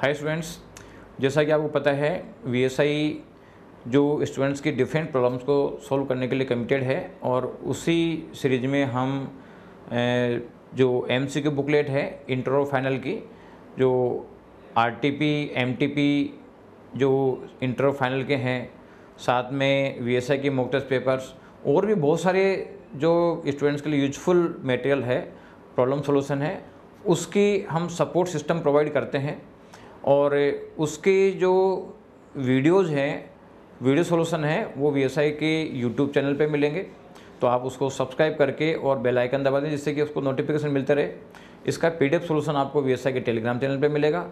हाय students, जैसा कि आपको पता है वीएसआई जो स्टूडेंट्स की डिफरेंट प्रॉब्लम्स को सॉल्व करने के लिए कमिटेड है और उसी सीरीज़ में हम जो एम सी की बुकलेट है इंटर और फाइनल की, जो R T P M T P जो इंटर और फाइनल के हैं, साथ में वी एस आई की मोक टेस्ट पेपर्स और भी बहुत सारे जो स्टूडेंट्स के लिए यूजफुल मटेरियल है प्रॉब्लम सॉल्यूशन है, उसकी हम सपोर्ट सिस्टम प्रोवाइड करते हैं। और उसके जो वीडियोज़ हैं, वीडियो सॉल्यूशन है, वो वीएसआई के यूट्यूब चैनल पर मिलेंगे। तो आप उसको सब्सक्राइब करके और बेल आइकन दबा दें, जिससे कि उसको नोटिफिकेशन मिलते रहे। इसका पी पीडीएफ सॉल्यूशन आपको वीएसआई के टेलीग्राम चैनल पे मिलेगा।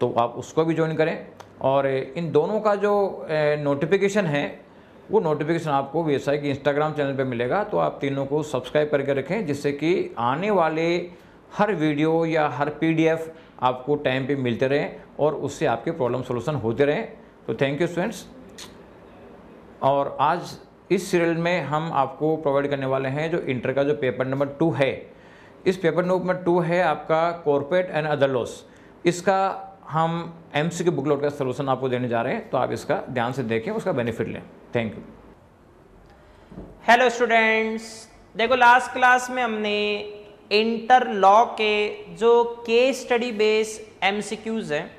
तो आप उसको भी ज्वाइन करें। और इन दोनों का जो नोटिफिकेशन है, वो नोटिफिकेशन आपको VSI के इंस्टाग्राम चैनल पे मिलेगा। तो आप तीनों को सब्सक्राइब करके रखें, जिससे कि आने वाले हर वीडियो या हर पीडीएफ आपको टाइम पे मिलते रहें और उससे आपके प्रॉब्लम सॉल्यूशन होते रहें। तो थैंक यू स्टूडेंट्स और आज इस सीरियल में हम आपको प्रोवाइड करने वाले हैं जो इंटर का जो पेपर नंबर टू है। इस पेपर नंबर टू है आपका कॉर्पोरेट एंड अदर लॉस इसका हम एम सी के बुकलॉट का सोल्यूशन आपको देने जा रहे हैं तो आप इसका ध्यान से देखें, उसका बेनिफिट लें। थैंक यू हेलो स्टूडेंट्स देखो लास्ट क्लास में हमने इंटर लॉ के जो केस स्टडी बेस एमसीक्यूज हैं,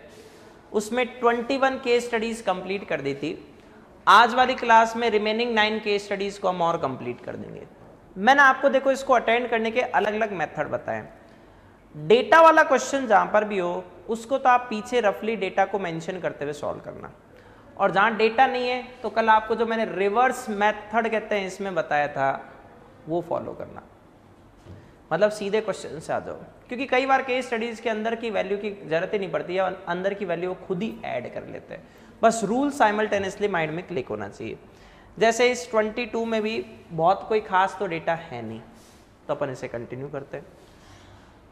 उसमें 21 केस स्टडीज़ कंप्लीट कर दी थी। आज वाली क्लास में रिमेनिंग नाइन केस स्टडीज़ को हम और कंप्लीट कर देंगे। मैंने आपको देखो, इसको अटेंड करने के अलग अलग मेथड बताए डेटा वाला क्वेश्चन जहाँ पर भी हो, उसको तो आप पीछे रफली डेटा को मेंशन करते हुए सॉल्व करना। और जहाँ डेटा नहीं है तो कल आपको जो मैंने रिवर्स मेथड कहते हैं, इसमें बताया था, वो फॉलो करना। मतलब सीधे क्वेश्चन से आ जाओ क्योंकि कई बार केस स्टडीज़ के अंदर की वैल्यू की ज़रूरत ही नहीं पड़ती है अंदर की वैल्यू खुद ही ऐड कर लेते हैं। बस रूल साइमल्टेनियसली माइंड में क्लिक होना चाहिए। जैसे इस 22 में भी बहुत कोई खास तो डेटा है नहीं। तो अपन इसे कंटिन्यू करते हैं।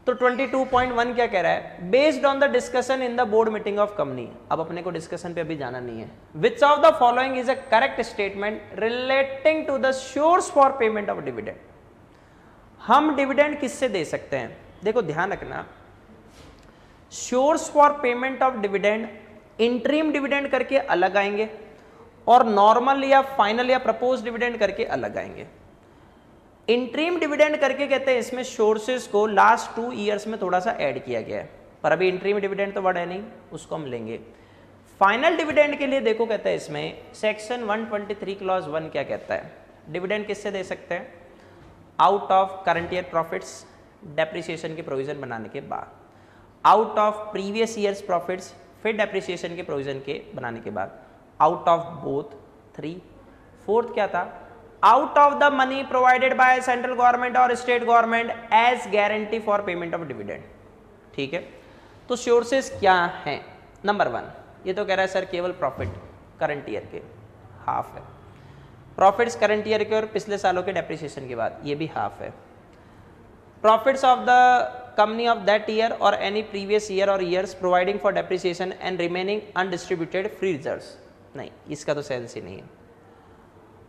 तो 22.1 क्या कह रहा है? Based on the discussion in the board meeting of company अब अपने को डिस्कशन पे अभी जाना नहीं है। Which of the following is a correct statement relating to the sources for payment of dividend हम डिविडेंड किससे दे सकते हैं? देखो, ध्यान रखना। Sources for payment of dividend interim dividend करके अलग आएँगे और नॉर्मल या फाइनल या प्रपोज डिविडेंड करके अलग आएँगे। इंट्रीम डिविडेंड करके कहते हैं, इसमें सोर्सेज को लास्ट टू ईयर्स में थोड़ा सा ऐड किया गया है। पर अभी इंट्रीम डिविडेंड तो वर्ड है नहीं, उसको हम लेंगे। फाइनल डिविडेंड के लिए देखो कहते हैं इसमें सेक्शन 123 क्लॉज वन क्या कहता है? डिविडेंड किससे दे सकते हैं? Out of current year profits depreciation के प्रोविज़न बनाने के बाद। Out of previous years profits फिर डेप्रिसिएशन के प्रोविज़न के बनाने के बाद। Out of both three fourth क्या था? Out of the money provided by central government और state government as guarantee for payment of dividend ठीक है? तो सोर्सेस क्या हैं? नंबर वन ये तो कह रहा है सर केवल प्रॉफिट करंट ईयर के। हाफ़ है। प्रॉफिट्स करंट ईयर के और पिछले सालों के डेप्रिसिएशन के बाद, ये भी हाफ़ है। Profits of the company of that year और एनी प्रीवियस ईयर और years providing for depreciation and remaining undistributed free reserves नहीं, इसका तो सेंस ही नहीं है।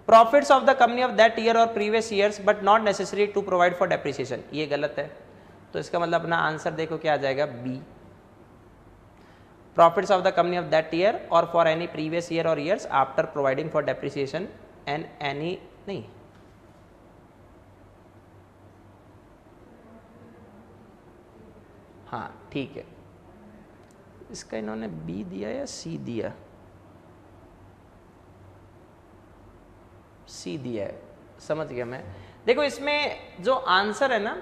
Profits of the company of that year और previous years but not necessary to provide for depreciation ये गलत है। तो इसका मतलब अपना आंसर देखो क्या आ जाएगा। Be profits of the company of that year और फॉर एनी प्रीवियस ईयर और years after providing for depreciation and any नहीं। हाँ ठीक है। इसका इन्होंने बी दिया या सी दिया? सी दिया है। समझ गया मैं। देखो, इसमें जो आंसर है ना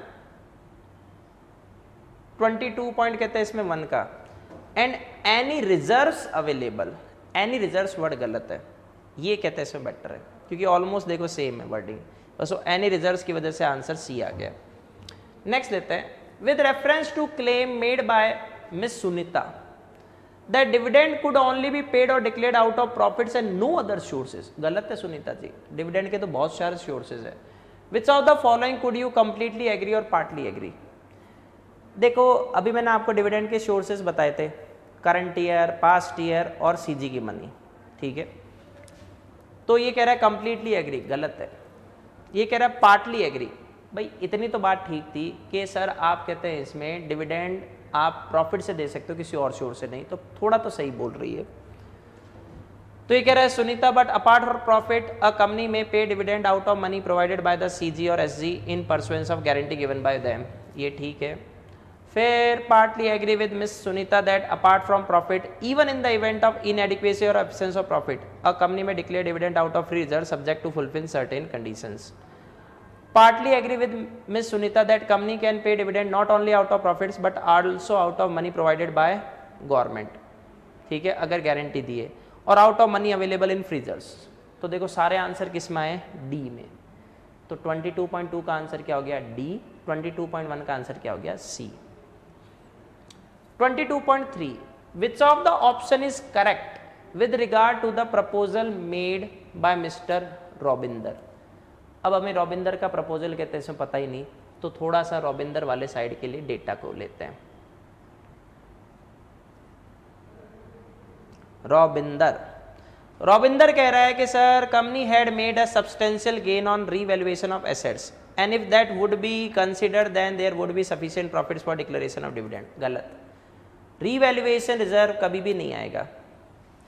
22 पॉइंट कहते हैं इसमें वन का। And any reserves available any reserves word गलत है। ये कहते हैं इसमें बेटर है। क्योंकि ऑलमोस्ट देखो सेम है वर्डिंग वो एनी रिजर्व्स की वजह से आंसर सी आ गया। नेक्स्ट लेते हैं। With reference to claim made by Miss Sunita that dividend could only be paid or declared out of profits and no other sources गलत है सुनीता जी। डिविडेंड के तो बहुत सारे सोर्सेज है। Which of the following could you completely agree और partly agree देखो, अभी मैंने आपको डिविडेंड के सोर्सेज बताए थे। करंट ईयर पास्ट ईयर और सीजी की मनी ठीक है? तो ये कह रहा है कंप्लीटली एग्री गलत है। ये कह रहा है पार्टली एग्री भाई, इतनी तो बात ठीक थी कि सर आप कहते हैं इसमें डिविडेंड आप प्रॉफिट से दे सकते हो किसी और शोर से नहीं तो थोड़ा तो सही बोल रही है। तो ये कह रहा है, Sunita but apart from profit a company may pay dividend out of money provided by the CG और SG in pursuance of guarantee given by them ये ठीक है। फिर partly agree with miss Sunita that apart from profit even in the event of in inadequacy और absence of profit a company may declare dividend out of free reserve subject to fulfil certain conditions partly agree with Ms. Sunita that company can pay dividend not only out of profits, but also out of money provided by government. ठीक है? अगर guarantee दिए और out of money available in free reserves तो देखो, सारे answer किसमें आए? डी में। तो 22.2 का आंसर क्या हो गया? डी 22.1 का आंसर क्या हो गया? सी 22.3 which of the option is correct with regard to the proposal made by Mr. Robinder? अब हमें रॉबिंदर का प्रपोजल कहते हैं पता ही नहीं तो थोड़ा सा रॉबिंदर वाले साइड के लिए डेटा को लेते हैं। रॉबिंदर रॉबिंदर कह रहा है कि, sir company had made a substantial gain on revaluation of assets and if that would be consider then there would be sufficient profits for declaration of dividend गलत। रीवैल्यूएशन रिज़र्व कभी भी नहीं आएगा।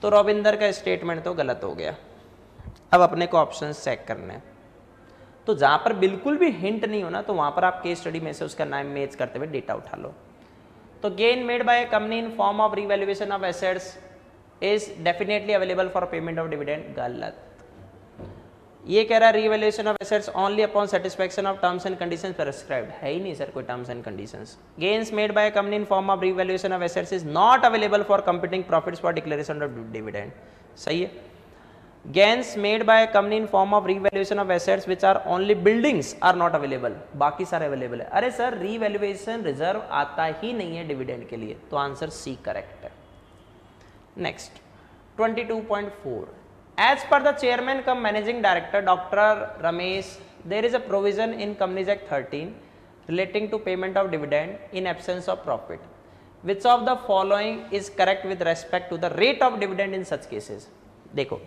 तो रॉबिंदर का स्टेटमेंट तो गलत हो गया। अब अपने को ऑप्शन चेक करने तो जहाँ पर बिल्कुल भी हिंट नहीं होना तो वहाँ पर आप केस स्टडी में से उसका नाम मैच करते हुए डेटा उठा लो। तो gain made by company in form of revaluation of assets is definitely available for payment of dividend गलत। ये कह रहा है revaluation of assets only upon satisfaction of terms and conditions prescribed है ही नहीं सर कोई terms and condition gains made by company in form of revaluation of assets is not available for computing profits for declaration of dividend सही है? Made by a company in form of revaluation of assets which are only buildings are not available. बाकी सारे available है। अरे sir revaluation reserve आता ही नहीं है डिविडेंड के लिए। तो आंसर सी करेक्ट है। Next 22.4 as per the chairman cum managing director doctor Ramesh there is a provision in companies act thirteen relating to payment of dividend in absence of profit which of the following is correct with respect to the rate of dividend in such cases देखो,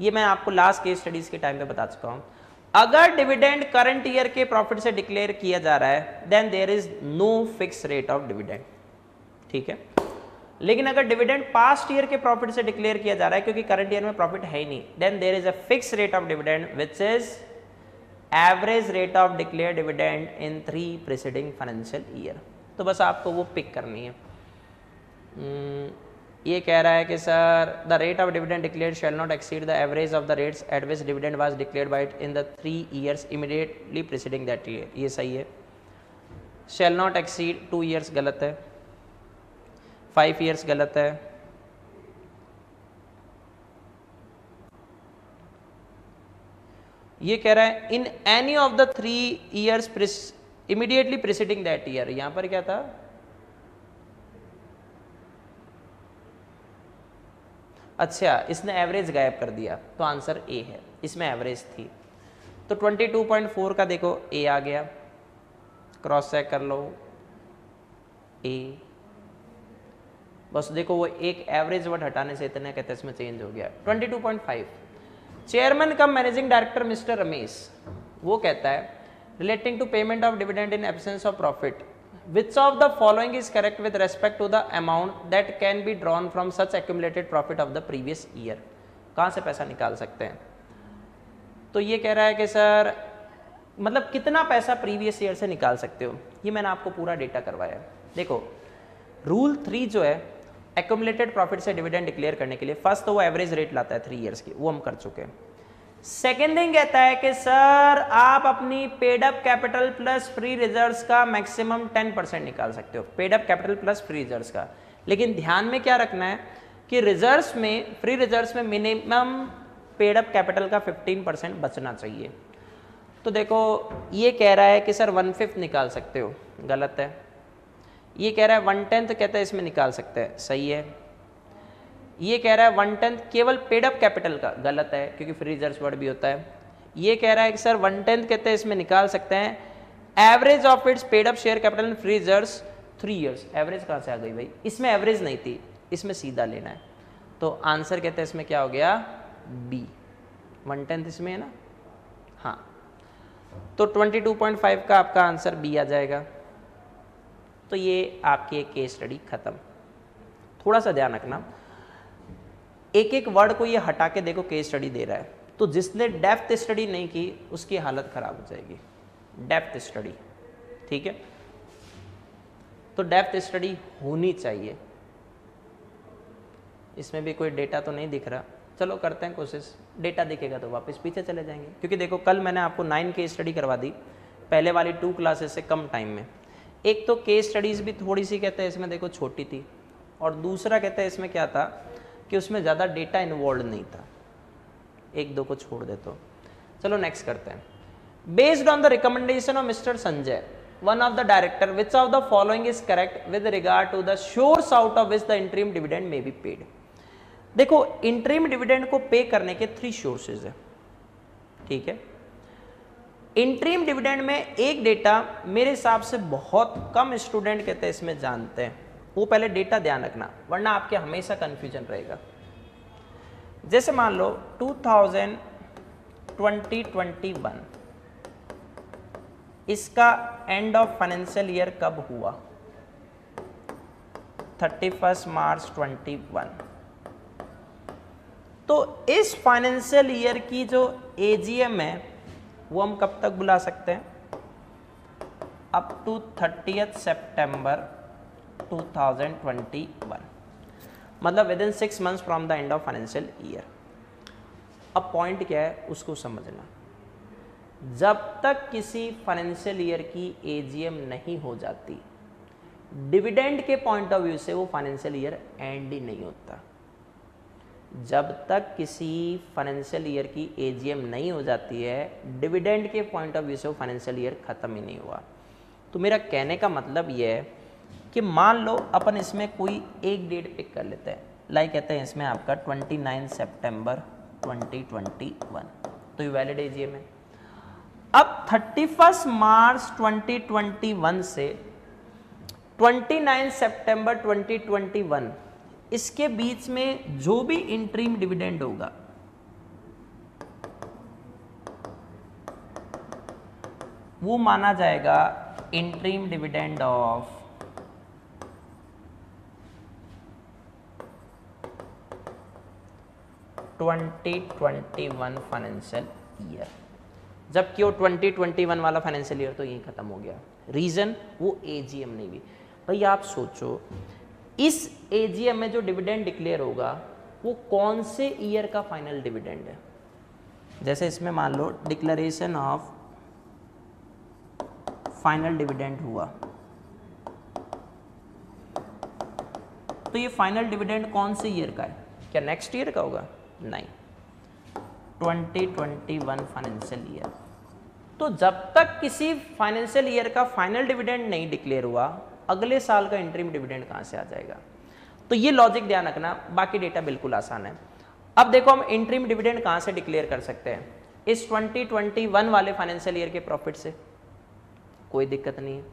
ये मैं आपको last case studies के time पे बता चुका हूँ। अगर डिविडेंड करंट ईयर के प्रॉफिट से डिक्लेयर किया जा रहा है then there is no fix rate of dividend ठीक है? लेकिन अगर डिविडेंड पास्ट ईयर के प्रॉफिट से डिक्लेयर किया जा रहा है क्योंकि करंट ईयर में प्रॉफिट है ही नहीं then there is a fix rate of dividend which is average rate of declare dividend in three preceding financial year तो बस आपको वो पिक करनी है। Hmm, ये कह रहा है कि sir the rate of dividend declare shall not exceed the average of the rates at which dividend was declared by in the three years immediately preceding that year ये सही है। Shall not exceed two years गलत है। Five years गलत है। ये कह रहा है in any of the three years immediately preceding that year यहाँ पर क्या था? अच्छा इसने एवरेज गायब कर दिया तो आंसर ए है, इसमें एवरेज थी। तो 22.4 का देखो ए आ गया। क्रॉस चेक कर लो। ए बस देखो वो एक एवरेज वर्ड हटाने से इतने कहते इसमें चेंज हो गया। 22.5 chairman cum managing director mister Ramesh, वो कहता है relating to payment of dividend in absence of profit which of the following is correct with respect to the amount that can be drawn from such accumulated profit of the previous year? कहाँ से पैसा निकाल सकते हैं? तो ये कह रहा है कि, सर मतलब कितना पैसा प्रीवियस ईयर से निकाल सकते हो? ये मैंने आपको पूरा डेटा करवाया देखो रूल थ्री जो है एक्यूमुलेटेड प्रॉफिट से डिविडेंड डिक्लेयर करने के लिए फ़र्स्ट तो वो एवरेज रेट लाता है थ्री ईयर्स की, वो हम कर चुके हैं। सेकेंड थिंग कहता है कि सर आप अपनी paid up capital plus free reserves का मैक्सिमम टेन परसेंट निकाल सकते हो। Paid up capital plus free reserves का। लेकिन ध्यान में क्या रखना है कि रिजर्व्स में फ्री रिजर्व्स में मिनिमम पेड अप कैपिटल का 15 परसेंट बचना चाहिए। तो देखो, ये कह रहा है कि सर वन फिफ्थ निकाल सकते हो। गलत है। ये कह रहा है वन टेंथ कहता है, इसमें निकाल सकते हैं। सही है। ये कह रहा है वन टेंथ केवल पेड अप कैपिटल का गलत है, क्योंकि फ्री रिज़र्व वर्ड भी होता है। ये कह रहा है कि सर वन टेंथ कहते हैं, इसमें निकाल सकते हैं। Average of its paid up share capital in free reserve three years average कहाँ से आ गई भाई? इसमें एवरेज नहीं थी। इसमें सीधा लेना है। तो आंसर कहते हैं, इसमें क्या हो गया? बी वन टेंथ इसमें है ना? हाँ। तो 22.5 का आपका आंसर बी आ जाएगा। तो ये आपकी एक केस स्टडी खत्म। थोड़ा सा ध्यान रखना। एक एक वर्ड को ये हटा के देखो केस स्टडी दे रहा है। तो जिसने डेप्थ स्टडी नहीं की, उसकी हालत खराब हो जाएगी। डेप्थ स्टडी ठीक है? तो डेप्थ स्टडी होनी चाहिए। इसमें भी कोई डेटा तो नहीं दिख रहा। चलो, करते हैं कोशिश। डेटा दिखेगा तो वापस पीछे चले जाएँगे। क्योंकि देखो, कल मैंने आपको नाइन केस स्टडी करवा दी। पहले वाली टू क्लासेस से कम टाइम में। एक तो केस स्टडीज़ भी थोड़ी सी कहते हैं इसमें देखो छोटी थी। और दूसरा कहते हैं इसमें क्या था कि उसमें ज़्यादा डेटा इन्वॉल्व नहीं था। एक दो को छोड़ दे तो। चलो नेक्स्ट करते हैं। Based on the recommendation of mister Sanjay one of the director, which of the following is correct with regard to the source out of which the interim dividend may be paid? देखो interim dividend को pay करने के three sources है। ठीक है? Interim dividend में एक data मेरे हिसाब से बहुत कम स्टूडेंट कहते हैं इसमें जानते हैं। वो पहले डेटा ध्यान रखना, वरना आपके हमेशा कंफ्यूजन रहेगा। जैसे मान लो 2000 2021 इसका एंड ऑफ़ फाइनेंशियल ईयर कब हुआ? 31 मार्च 21 तो इस फाइनेंशियल ईयर की जो एजीएम है वो हम कब तक बुला सकते हैं? अप टू थर्टीथ सेप्टेम्बर 2021 मतलब within six months from the end of financial year अब पॉइंट क्या है? उसको समझना। जब तक किसी फाइनेंशियल ईयर की एजीएम नहीं हो जाती डिविडेंड के पॉइंट ऑफ़ व्यू से वो फाइनेंशियल ईयर एंड ही नहीं होता। जब तक किसी फाइनेंशियल ईयर की एजीएम नहीं हो जाती है डिविडेंड के पॉइंट ऑफ़ व्यू से फाइनेंशियल ईयर ख़त्म ही नहीं हुआ। तो मेरा कहने का मतलब ये है कि मान लो अपन इसमें कोई एक डेट पिक कर लेते हैं। लाइक कहते हैं इसमें आपका 29 सितंबर 2021 तो ये वैलिड एजीएम है। अब 31 मार्च 2021 से 29 सितंबर 2021 इसके बीच में जो भी इंट्रीम डिविडेंड होगा। वो माना जाएगा interim dividend of twenty twenty one financial year जबकि वो ट्वेंटी ट्वेंटी वन वाला फाइनेंशियल ईयर तो यही खत्म हो गया। रीजन वो एजीएम नहीं हुई। भाई आप सोचो, इस एजीएम में जो डिविडेंड डिक्लेयर होगा, वो कौन से ईयर का फाइनल डिविडेंड है? जैसे इसमें मान लो डिक्लेरेशन ऑफ़ फाइनल डिविडेंड हुआ। तो ये फाइनल डिविडेंड कौन से ईयर का है? क्या नेक्स्ट ईयर का होगा? नहीं। 2021 फाइनेंशियल ईयर तो जब तक किसी फाइनेंशियल ईयर का फाइनल डिविडेंड नहीं डिक्लेयर हुआ, अगले साल का इंटरिम डिविडेंड कहाँ से आ जाएगा? तो ये लॉजिक ध्यान रखना, बाकी डेटा बिल्कुल आसान है। अब देखो हम इंट्रीम डिविडेंड कहाँ से डिक्लेयर कर सकते हैं? इस 2021 वाले फाइनेंशियल ईयर के प्रॉफिट से। कोई दिक्कत नहीं है।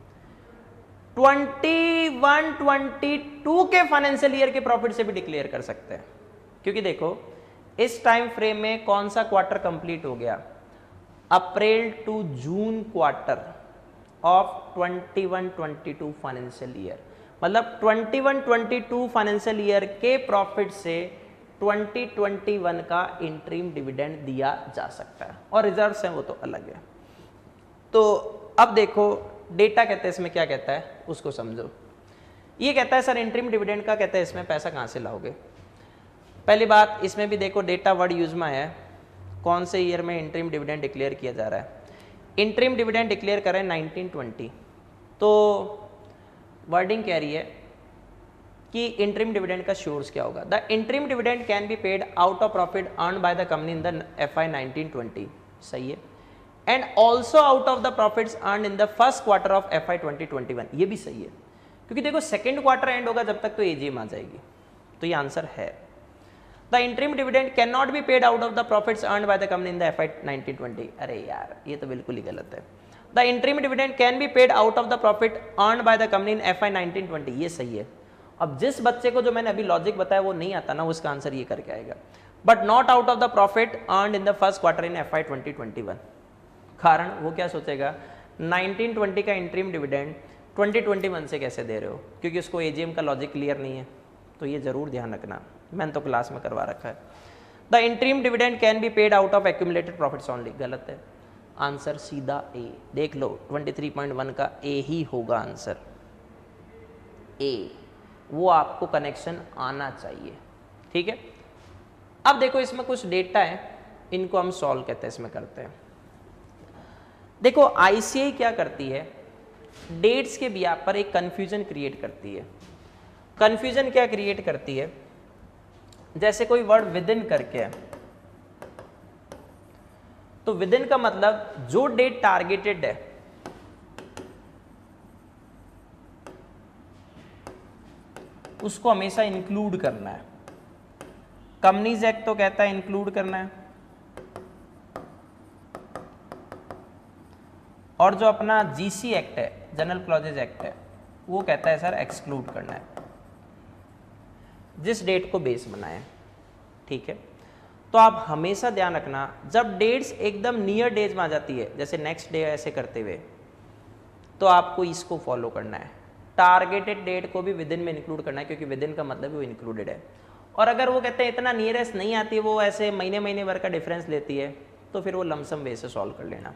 21 22 के फाइनेंशियल ईयर के प्रॉफिट से भी डिक्लेयर कर सकते हैं। क्योंकि देखो, इस टाइम फ्रेम में कौन सा क्वार्टर कंप्लीट हो गया? April to June quarter of 21-22 financial year मतलब 21-22 फाइनेंशियल ईयर के प्रॉफिट से 2021 का इंट्रीम डिविडेंड दिया जा सकता है। और रिजर्व्स हैं वो तो अलग है। तो अब देखो डेटा कहते हैं, इसमें क्या कहता है? उसको समझो। ये कहता है, सर इंट्रीम डिविडेंड का कहता है, इसमें पैसा कहाँ से लाओगे? पहली बात, इसमें भी देखो डेटा वर्ड यूज़ में है। कौन से ईयर में इंट्रीम डिविडेंड डिक्लेयर किया जा रहा है? इंट्रीम डिविडेंड डिक्लेयर करें 1920 तो वर्डिंग कह रही है कि इंट्रीम डिविडेंड का शोर्स क्या होगा? The interim dividend can be paid out of profit earn by the company in the F Y सही है? And also out of the profit earn in the first quarter of F Y ये भी सही है। क्योंकि देखो second quarter end होगा जब तक तो एजीएम आ जाएगी। तो ये आंसर है। The interim dividend can not be paid out of the profits earn by the company in the F Y अरे यार, ये तो बिल्कुल ही गलत है। The interim dividend can be paid out of the profit earn by the company in F Y nineteen twenty ये सही है। अब जिस बच्चे को जो मैंने अभी लॉजिक बताया, वो नहीं आता ना उसका आंसर ये करके आएगा। But not out of the profit earn in the first quarter in F Y twenty twenty one कारण वो क्या सोचेगा? 1920 का इंट्रीम डिविडेंड 2021 से कैसे दे रहे हो? क्योंकि उसको एजीएम का लॉजिक क्लियर नहीं है। तो ये ज़रूर ध्यान रखना। मैंने तो क्लास में करवा रखा है। The interim dividend can be paid out of accumulated profits only गलत है। आंसर सीधा ए। देख लो 23.1 का ए ही होगा आंसर। ए, वो आपको कनेक्शन आना चाहिए। ठीक है? अब देखो, इसमें कुछ डेटा है, इनको हम सॉल्व कहते हैं, इसमें करते हैं। देखो आईसीआई क्या करती है? डेट्स के बिया पर एक कंफ्यूजन क्रिएट करती है। कंफ्यूजन क्या क्रिएट करती है? जैसे कोई वर्ड विद इन करके है। तो विद इन का मतलब जो डेट टारगेटेड है, उसको हमेशा इंक्लूड करना है। कंपनीज़ एक्ट तो कहता है इंक्लूड करना है। और जो अपना जीसी एक्ट है जनरल क्लॉजेज एक्ट है, वो कहता है सर एक्सक्लूड करना है। जिस डेट को बेस बनाए, ठीक है? तो आप हमेशा ध्यान रखना, जब डेट्स एकदम नियर डेज़ में आ जाती है, जैसे नेक्स्ट डे ऐसे करते हुए तो आपको इसको फॉलो करना है। टारगेटेड डेट को भी विद इन में इंक्लूड करना है, क्योंकि विद इन का मतलब वो इंक्लूडेड है। और अगर वो कहते हैं इतना नियरेस्ट नहीं आती, वो ऐसे महीने महीने भर का डिफरेंस लेती है तो फिर वो लमसम वे से सॉल्व कर लेना।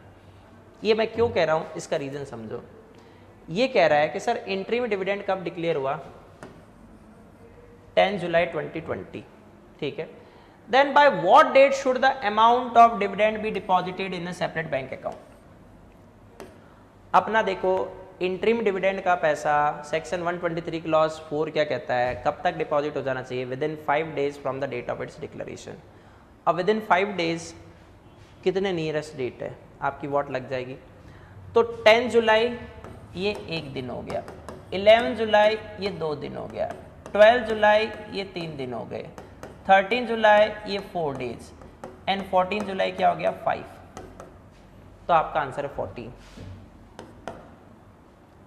ये मैं क्यों कह रहा हूँ? इसका रीज़न समझो। ये कह रहा है कि सर एंट्री में डिविडेंड कब डिक्लेयर हुआ? 10 जुलाई 2020 ठीक है? Then by what date should the amount of dividend be deposited in a separate bank account अपना देखो इंट्रीम डिविडेंड का पैसा सेक्शन 123 क्लॉज 4 क्या कहता है? कब तक डिपॉजिट हो जाना चाहिए? Within five days from the date of its declaration अब विद इन फाइव डेज़ कितने नियरेस्ट डेट है? आपकी वॉट लग जाएगी। तो 10 जुलाई, ये एक दिन हो गया। 11 जुलाई, ये दो दिन हो गया। 12 जुलाई, ये तीन दिन हो गए। 13 जुलाई ये फोर डेज़ एंड 14 जुलाई क्या हो गया? फाइव तो आपका आंसर है 14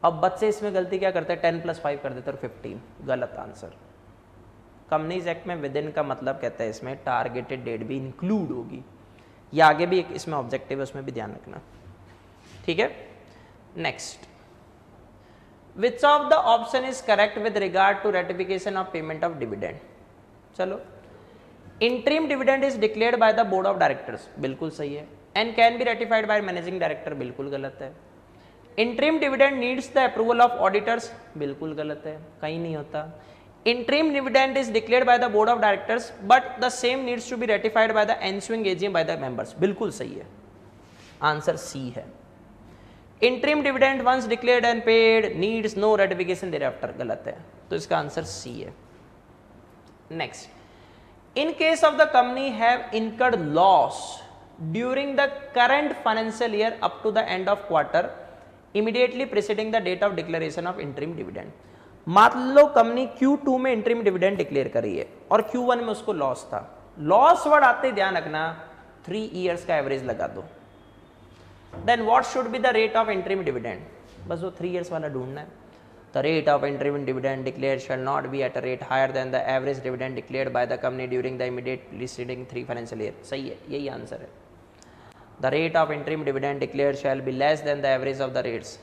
अब बच्चे इसमें गलती क्या करते हैं? टेन प्लस फाइव कर देते और फिफ्टीन गलत आंसर कंपनीज़ एक्ट में विद इन का मतलब कहता है इसमें टारगेटेड डेट भी इंक्लूड होगी. या आगे भी एक इसमें ऑब्जेक्टिव है, उसमें भी ध्यान रखना. ठीक है? Next which of the option is correct with regard to ratification of payment of dividend चलो interim dividend is declared by the board of directors बिल्कुल सही है। And can be ratified by managing director बिल्कुल गलत है। Interim dividend needs the approval of auditors बिल्कुल गलत है। कहीं नहीं होता। Interim dividend is declared by the board of directors but the same needs to be ratified by the ensuing AGM by the members बिल्कुल सही है। आंसर सी है। Interim dividend once declared and paid needs no ratification there after गलत है। तो इसका answer C है। In case of the company have incurred loss during the current financial year up to the end of quarter immediately preceding the date of declaration of interim dividend मान लो company Q2 में interim dividend declare करी है और Q1 में उसको loss था। Loss word आते ध्यान रखना थ्री इयर्स का एवरेज लगा दो। Then what should be the rate of interim dividend बस वो थ्री इयर्स वाला ढूंढना है। the rate of interim dividend declared shall not be at a rate higher than the average dividend declared by the company during the immediate preceding three financial year सही है यही answer है the rate of interim dividend declared shall be less than the average of the rates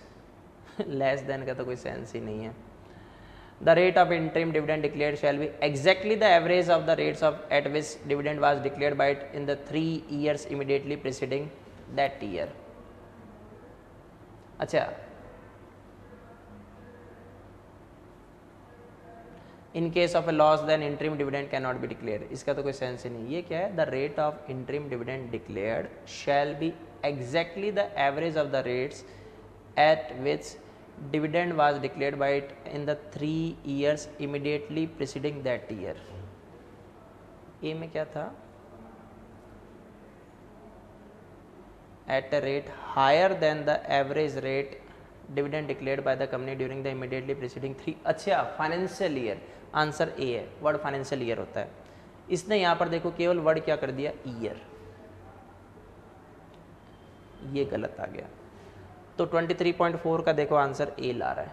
less than का तो कोई sense ही नहीं है the rate of interim dividend declared shall be exactly the average of the rates of at which dividend was declared by it in the three years immediately preceding that year अच्छा in case of a loss then interim dividend can not be declare इसका तो कोई sense ही नहीं। ये क्या है? The rate of interim dividend declare shall be exactly the average of the rates at which dividend was declare by it in the three years immediately preceding that year a में क्या था? At a rate higher than the average rate dividend declare by the company during the immediately preceding three अच्छा financial year answer A है, word financial year होता है। इसने यहाँ पर देखो केवल वर्ड क्या कर दिया? ईयर। ये गलत आ गया। तो 23.4 का देखो आंसर ए ला रहा है।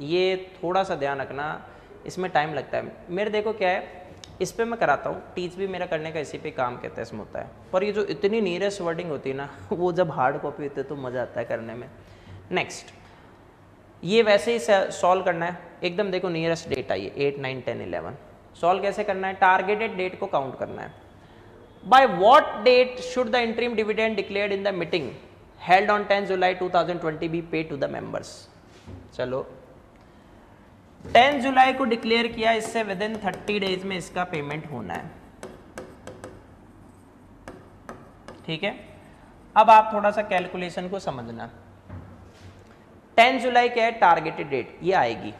ये थोड़ा सा ध्यान रखना, इसमें टाइम लगता है। मेरे देखो क्या है, इस पर मैं कराता हूँ। टीच भी मेरा करने का इसी पे काम हैं इसमें होता है। पर ये जो इतनी नियरेस्ट वर्डिंग होती है ना, वो जब हार्ड कॉपी होती है तो मज़ा आता है करने में। नेक्स्ट ये वैसे ही सॉल्व करना है। एकदम देखो नियरेस्ट डेट आइए eight nine ten eleven solve कैसे करना है? टारगेटेड डेट को काउंट करना है। By what date should the interim dividend declared in the meeting held on ten July two thousand twenty be paid to the members चलो। Ten July को declare किया, इससे विद इन थर्टी डेज़ में इसका payment होना है। ठीक है? अब आप थोड़ा सा कैलकुलेशन को समझना। टेन जुलाई क्या है टारगेटेड डेट ये आएगी।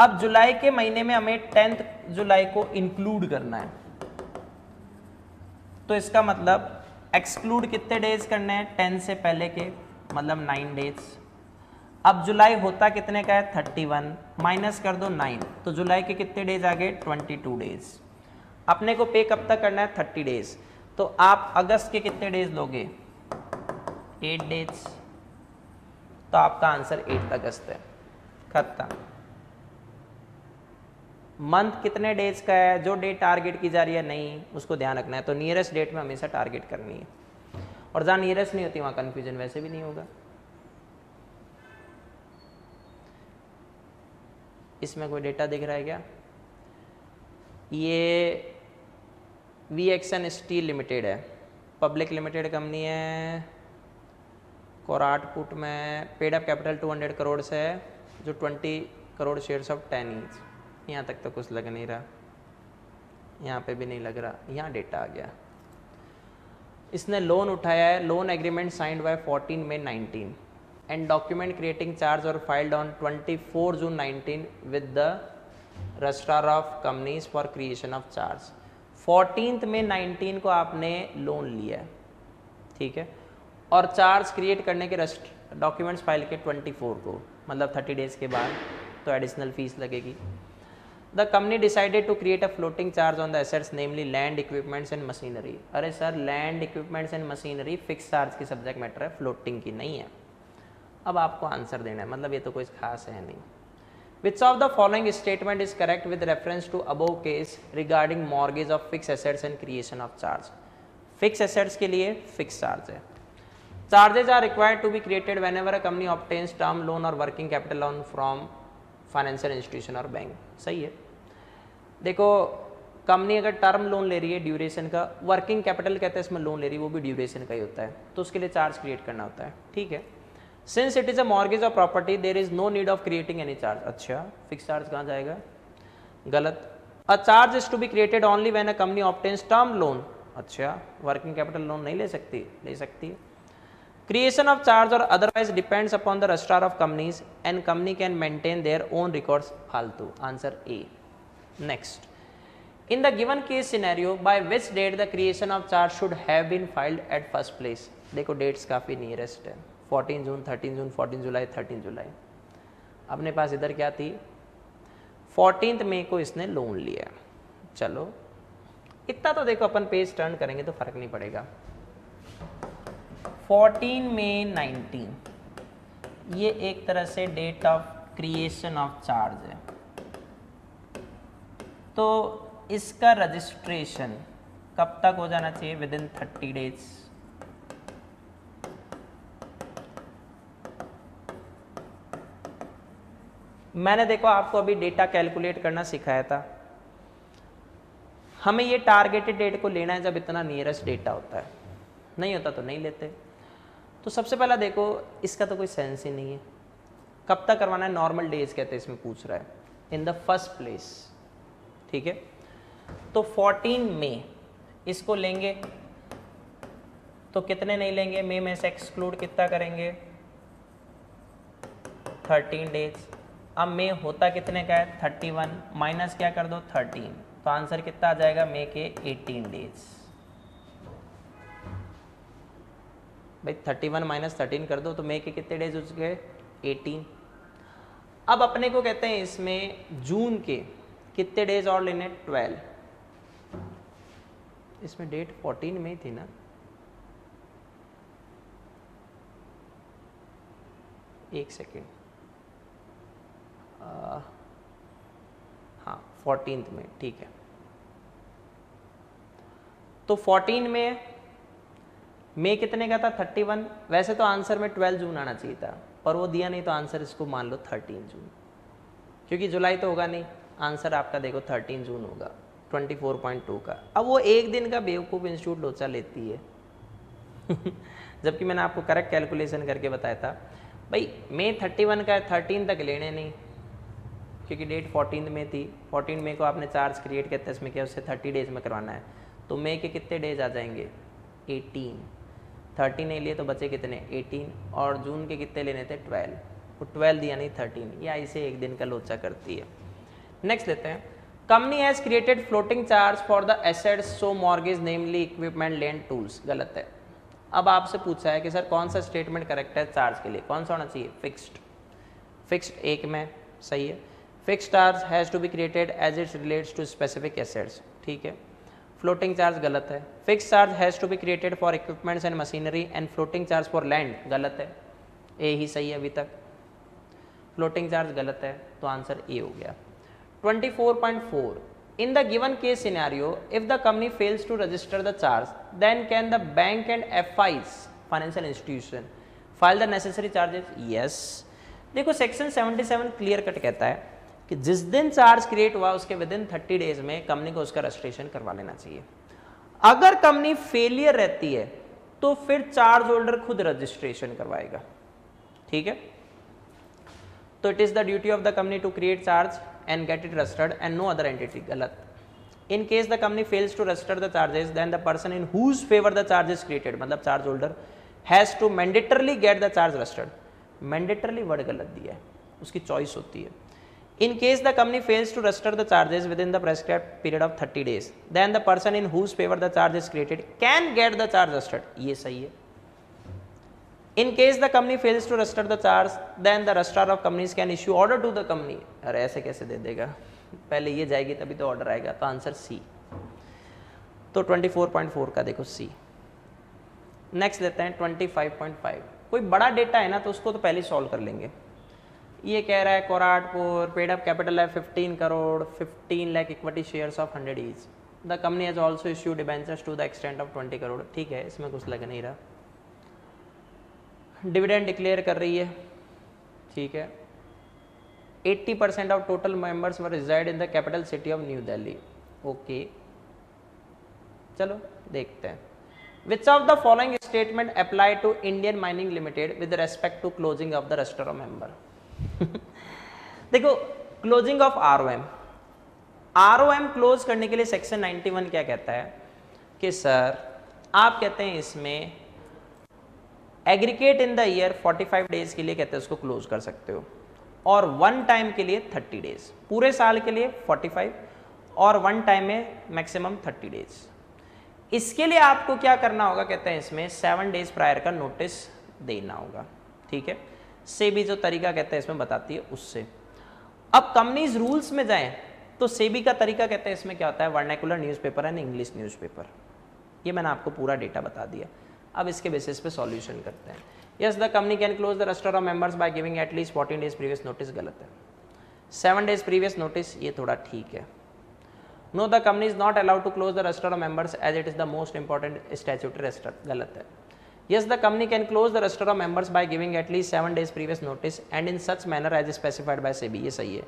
अब जुलाई के महीने में हमें टेंथ जुलाई को इंक्लूड करना है। तो इसका मतलब एक्सक्लूड कितने डेज़ करने हैं? टेन से पहले के मतलब नाइन डेज़ अब जुलाई होता कितने का है? थर्टी वन माइनस कर दो नाइन तो जुलाई के कितने डेज़ आ गए? ट्वेंटी टू डेज़ अपने को पे कब तक करना है? थर्टी डेज़ तो आप अगस्त के कितने डेज़ लोगे? एट डेज़ तो आपका आंसर एट अगस्त है। खत्म। मंथ कितने डेज़ का है? जो डेट टारगेट की जा रही है, नहीं, उसको ध्यान रखना है। तो नियरेस्ट डेट में हमेशा टारगेट करनी है। और जहाँ नियरेस्ट नहीं होती, वहाँ कन्फ्यूज़न वैसे भी नहीं होगा। इसमें कोई डेटा दिख रहा है क्या? ये वी एक्सन स्टील लिमिटेड है। पब्लिक लिमिटेड कंपनी है। कोराटपुट में पेड अप कैपिटल 200 करोड़ से है जो 20 crore shares of ten each यहाँ तक तो कुछ लग नहीं रहा। यहाँ पे भी नहीं लग रहा। यहाँ डेटा आ गया। इसने लोन उठाया है। लोन एग्रीमेंट साइंड बाय 14 में 19 एंड डॉक्यूमेंट क्रिएटिंग चार्ज और filed on 24 June 19 with the registrar of companies for creation of charge fourteen में नाइनटीन को आपने लोन लिया ठीक है? और चार्ज क्रिएट करने के रेस्ट डॉक्यूमेंट्स फ़ाइल के 24 को। मतलब 30 डेज़ के बाद तो एडिशनल फ़ीस लगेगी। The company decided to create a floating charge on the assets namely land equipments and machinery अरे sir land equipments and machinery fix charge की सब्जेक्ट मैटर है फ्लोटिंग की नहीं है। अब आपको आंसर देना है मतलब ये तो कोई खास है नहीं। Which of the following statement is correct with reference to above case regarding mortgage of fixed assets and creation of charge? Fixed assets के लिए fixed charge है। Charges are required to be created whenever a company obtains term loan or working capital loan from financial institution or bank. सही है? देखो company अगर term loan ले रही है ड्यूरेशन का वर्किंग कैपिटल कहते हैं इसमें लोन ले रही है, वो भी ड्यूरेशन का ही होता है तो उसके लिए चार्ज क्रिएट करना होता है, ठीक है? Since it is a mortgage of property there is no need of creating any charge अच्छा फिक्स चार्ज कहाँ जाएगा? गलत। A charge is to be created only when a company obtains term loan अच्छा वर्किंग कैपिटल लोन नहीं ले सकती ले सकती है। क्रिएशन ऑफ़ चार्ज और otherwise depends upon the registrar of companies and company can maintain their own records फालतू। Answer A next in the given case scenario, by which date the creation of charge should have been filed at first place? देखो dates काफ़ी nearest है। 14 जून 13 जून 14 जुलाई 13 जुलाई। अपने पास इधर क्या थी? फोर्टीन मई को इसने लोन लिया। चलो। इतना तो देखो, अपन पेज टर्न करेंगे तो फ़र्क नहीं पड़ेगा। 14 मई 19 ये एक तरह से date of creation of charge है। तो इसका रजिस्ट्रेशन कब तक हो जाना चाहिए? विद इन थर्टी डेज़ मैंने देखो, आपको अभी डेटा कैलकुलेट करना सिखाया था। हमें ये टारगेटेड डेट को लेना है जब इतना नियरेस्ट डेटा होता है। नहीं होता तो नहीं लेते। तो सबसे पहला देखो, इसका तो कोई सेंस ही नहीं है। कब तक करवाना है? नॉर्मल डेज़ कहते हैं, इसमें पूछ रहा है। इन द फ़र्स्ट प्लेस ठीक है? तो 14 मई इसको लेंगे। तो कितने नहीं लेंगे? मई में से एक्सक्लूड कितना करेंगे? 13 डेज़ अब मे होता कितने का है? थर्टी वन माइनस क्या कर दो? थर्टीन तो आंसर कितना आ जाएगा? मे के एटीन डेज़ भाई थर्टी वन माइनस थर्टीन कर दो तो मे के कितने डेज़ उस गए एटीन अब अपने को कहते हैं इसमें जून के कितने डेज़ और लेने? ट्वेल्व इसमें डेट फोर्टीन में थी ना। एक सेकेंड हाँ फोर्टीन में, ठीक है। तो फोर्टीन में मे कितने का था? थर्टी वन वैसे तो आंसर में ट्वेल्व जून आना चाहिए था, पर वो दिया नहीं तो आंसर इसको मान लो थर्टीन जून। क्योंकि जुलाई तो होगा नहीं आंसर आपका देखो थर्टीन जून होगा ट्वेंटी फोर पॉइंट टू का। अब वो एक दिन का बेवकूफ़ इंस्टीट्यूट लोचा लेती है। जबकि मैंने आपको करेक्ट कैलकुलेशन करके बताया था, भाई मे थर्टी वन का थर्टीन तक लेने नहीं, क्योंकि डेट फोर्टीन में थी। फोर्टीन मे को आपने चार्ज क्रिएट किया था इसमें क्या, उससे थर्टी डेज़ में करवाना है। तो मे के कितने डेज़ आ जाएँगे? एटीन थर्टीन नहीं लिए तो बचे कितने? एटीन। और जून के कितने लेने थे? ट्वेल्व। तो ट्वेल्व दिया नहीं, थर्टीन। या इसे एक दिन का लोचा करती है। नेक्स्ट लेते हैं। Company has created floating charge for the assets so mortgage namely equipment land tools गलत है। अब आपसे पूछा है कि सर, कौन सा स्टेटमेंट करेक्ट है चार्ज के लिए? कौन सा होना चाहिए? फिक्स्ड फिक्स्ड एक में सही है। Fix charge has to be created as its relates to specific assets ठीक है। फ्लोटिंग चार्ज गलत है fix charge has to be created for equipments and machinery and floating charge for land गलत है ए ही सही है अभी तक फ्लोटिंग चार्ज गलत है तो आंसर ए हो गया 24.4 in the given case scenario if the company fails to register the charge then can the bank and FIs financial institution file the necessary charges yes देखो सेक्शन 77 क्लियर कट कहता है कि जिस दिन charge create हुआ, उसके within thirty days में company को उसका रजिस्ट्रेशन करवा लेना चाहिए। अगर कंपनी फेलियर रहती है तो फिर चार्ज होल्डर खुद रजिस्ट्रेशन करवाएगा। ठीक है? तो it is the duty of the company to create charge and get it registered and no other entity गलत। In case the company fails to register the charges then the person in whose favour the charges created मतलब charge holder has to mandatorily get the charge registered mandatorily word गलत दिया है। उसकी choice होती है। In case the company fails to register the charges within the prescribed period of 30 days then the person in whose favor the charge is created can get the charge registered ye sahi hai in case the company fails to register the charge then the registrar of companies can issue order to the company अरे ऐसे कैसे दे देगा पहले ये जाएगी तभी तो order आएगा तो आंसर सी तो 24.4 का देखो सी नेक्स्ट लेते हैं 25.5 कोई बड़ा डेटा है ना तो उसको तो पहले सॉल्व कर लेंगे ये कह रहा है कोराटपुर पेड अप कैपिटल है 15 crore 15 lakh equity shares of 100 is the company has also issued debentures to the extent of 20 crore ठीक है, इसमें कुछ लग नहीं रहा। डिविडेंड डिक्लेयर कर रही है। ठीक है। 80 percent of total members were resided in the capital city of new Delhi okay चलो, देखते हैं। Of the following statement apply to Indian mining limited with respect to closing of the register of member देखो closing of R O M R O M close करने के लिए section 91 क्या कहता है? कि सर आप कहते हैं इसमें aggregate in the year 45 days के लिए कहते हैं उसको क्लोज कर सकते हो। और वन टाइम के लिए 30 डेज़ पूरे साल के लिए 45 और वन टाइम में मैक्सिमम 30 डेज़ इसके लिए आपको क्या करना होगा, कहते हैं इसमें सेवन डेज़ प्रायर का नोटिस देना होगा। ठीक है? से भी जो तरीका कहते हैं इसमें बताती है उससे। अब कंपनीज़ रूल्स में जाएँ तो सेबी का तरीका कहते हैं इसमें क्या होता है? Vernacular newspaper and English newspaper ये मैंने आपको पूरा डेटा बता दिया। अब इसके बेसिस पे सॉल्यूशन करते हैं। Yes the company can close the register of members by giving at least fourteen days previous notice गलत है। सेवन डेज़ प्रीवियस नोटिस ये थोड़ा ठीक है। No the company is not allowed to close the register of members as it is the most important statutory register गलत है। Yes, the company can close the register of members by giving at least seven days previous notice and in such manner as specified by SEBI ये सही है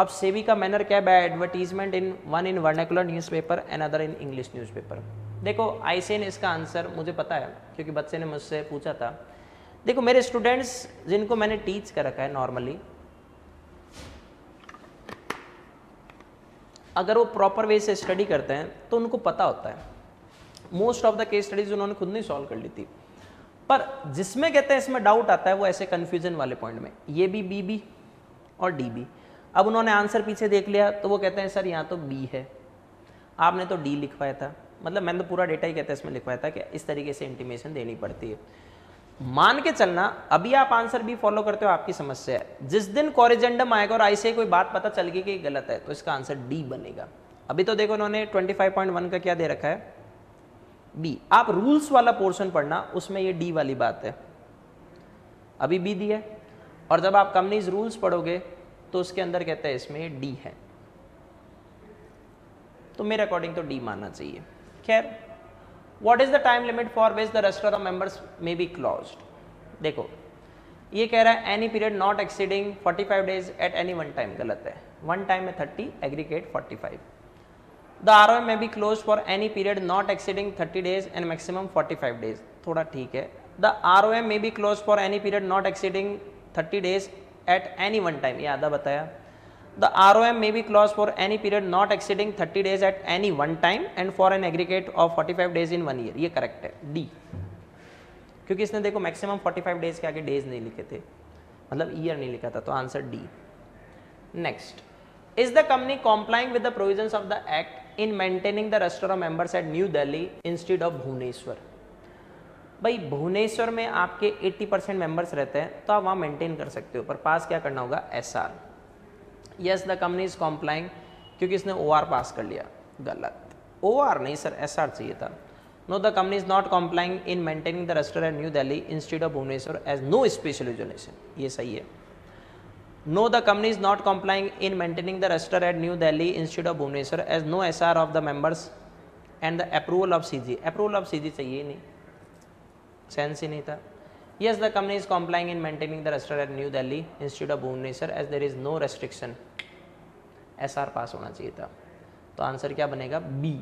अब सेबी का manner क्या है? Advertisement in one in vernacular newspaper and other in English newspaper देखो आईसेन इसका आंसर मुझे पता है, क्योंकि बच्चे ने मुझसे पूछा था। देखो, मेरे स्टूडेंट्स जिनको मैंने टीच कर रखा है नॉर्मली अगर वो प्रॉपर वे से स्टडी करते हैं तो उनको पता होता है। Most of the case studies उन्होंने खुद नहीं सॉल्व कर ली थी। पर जिसमें कहते हैं, इसमें डाउट आता है, वो ऐसे कन्फ्यूज़न वाले पॉइंट में। ये भी बी बी और डी बी अब उन्होंने आंसर पीछे देख लिया तो वो कहते हैं, सर, यहाँ तो बी है। आपने तो डी लिखवाया था। मतलब मैंने तो पूरा डेटा ही कहता है, इसमें लिखवाया था कि इस तरीके से इंटीमेशन देनी पड़ती है। मान के चलना, अभी आप आंसर भी फॉलो करते हो, आपकी समस्या है। जिस दिन कॉरिजेंडम आएगा और ऐसे कोई बात पता चल गई कि गलत है तो इसका आंसर डी बनेगा। अभी तो देखो, उन्होंने 25.1 का क्या दे रखा है? बी आप रूल्स वाला पोर्शन पढ़ना, उसमें ये डी वाली बात है। अभी बी दी है। और जब आप कंपनीज़ रूल्स पढ़ोगे तो उसके अंदर कहते हैं, इसमें डी है। तो मेरे अकॉर्डिंग तो डी मानना चाहिए। खैर what is the time limit for which the rest of the members may be close देखो, ये कह रहा है any period not exceeding 45 days at any one time गलत है। वन टाइम में 30 aggregate 45 the R O may be close for any period not exceeding 30 days and maximum 45 days थोड़ा ठीक है। The R O M may be close for any period not exceeding 30 days at any one time ये आधा बताया? The R O M may be close for any period not exceeding 30 days at any one time and for an aggregate of 45 days in one year ये correct है। D क्योंकि इसने देखो maximum 45 days के आगे डेज़ नहीं लिखे थे। मतलब ईयर नहीं लिखा था तो answer D next is the company complying with the provisions of the act in maintaining the register of members at new Delhi instead of Bhubaneswar भाई भुवनेश्वर में आपके 80 परसेंट मेंबर्स रहते हैं तो आप वहाँ मेंटेन कर सकते हो, पर पास क्या करना होगा? S R yes the company is complying क्योंकि इसने ओ आर पास कर लिया। गलत। ओ आर नहीं सर एस आर चाहिए था। No the is not complying in maintaining the roster at New Delhi instead of Bhubaneswar as no special resolution. ये सही है. No the company is not complying in maintaining the register at new Delhi instead of Bhubaneswar as no S R of the members and the approval of C G approval of C G चाहिए नहीं। Sense ही नहीं था। Yes the company is complying in maintaining the register at new Delhi instead of Bhubaneswar as there is no restriction S R pass होना चाहिए था। तो answer क्या बनेगा? बी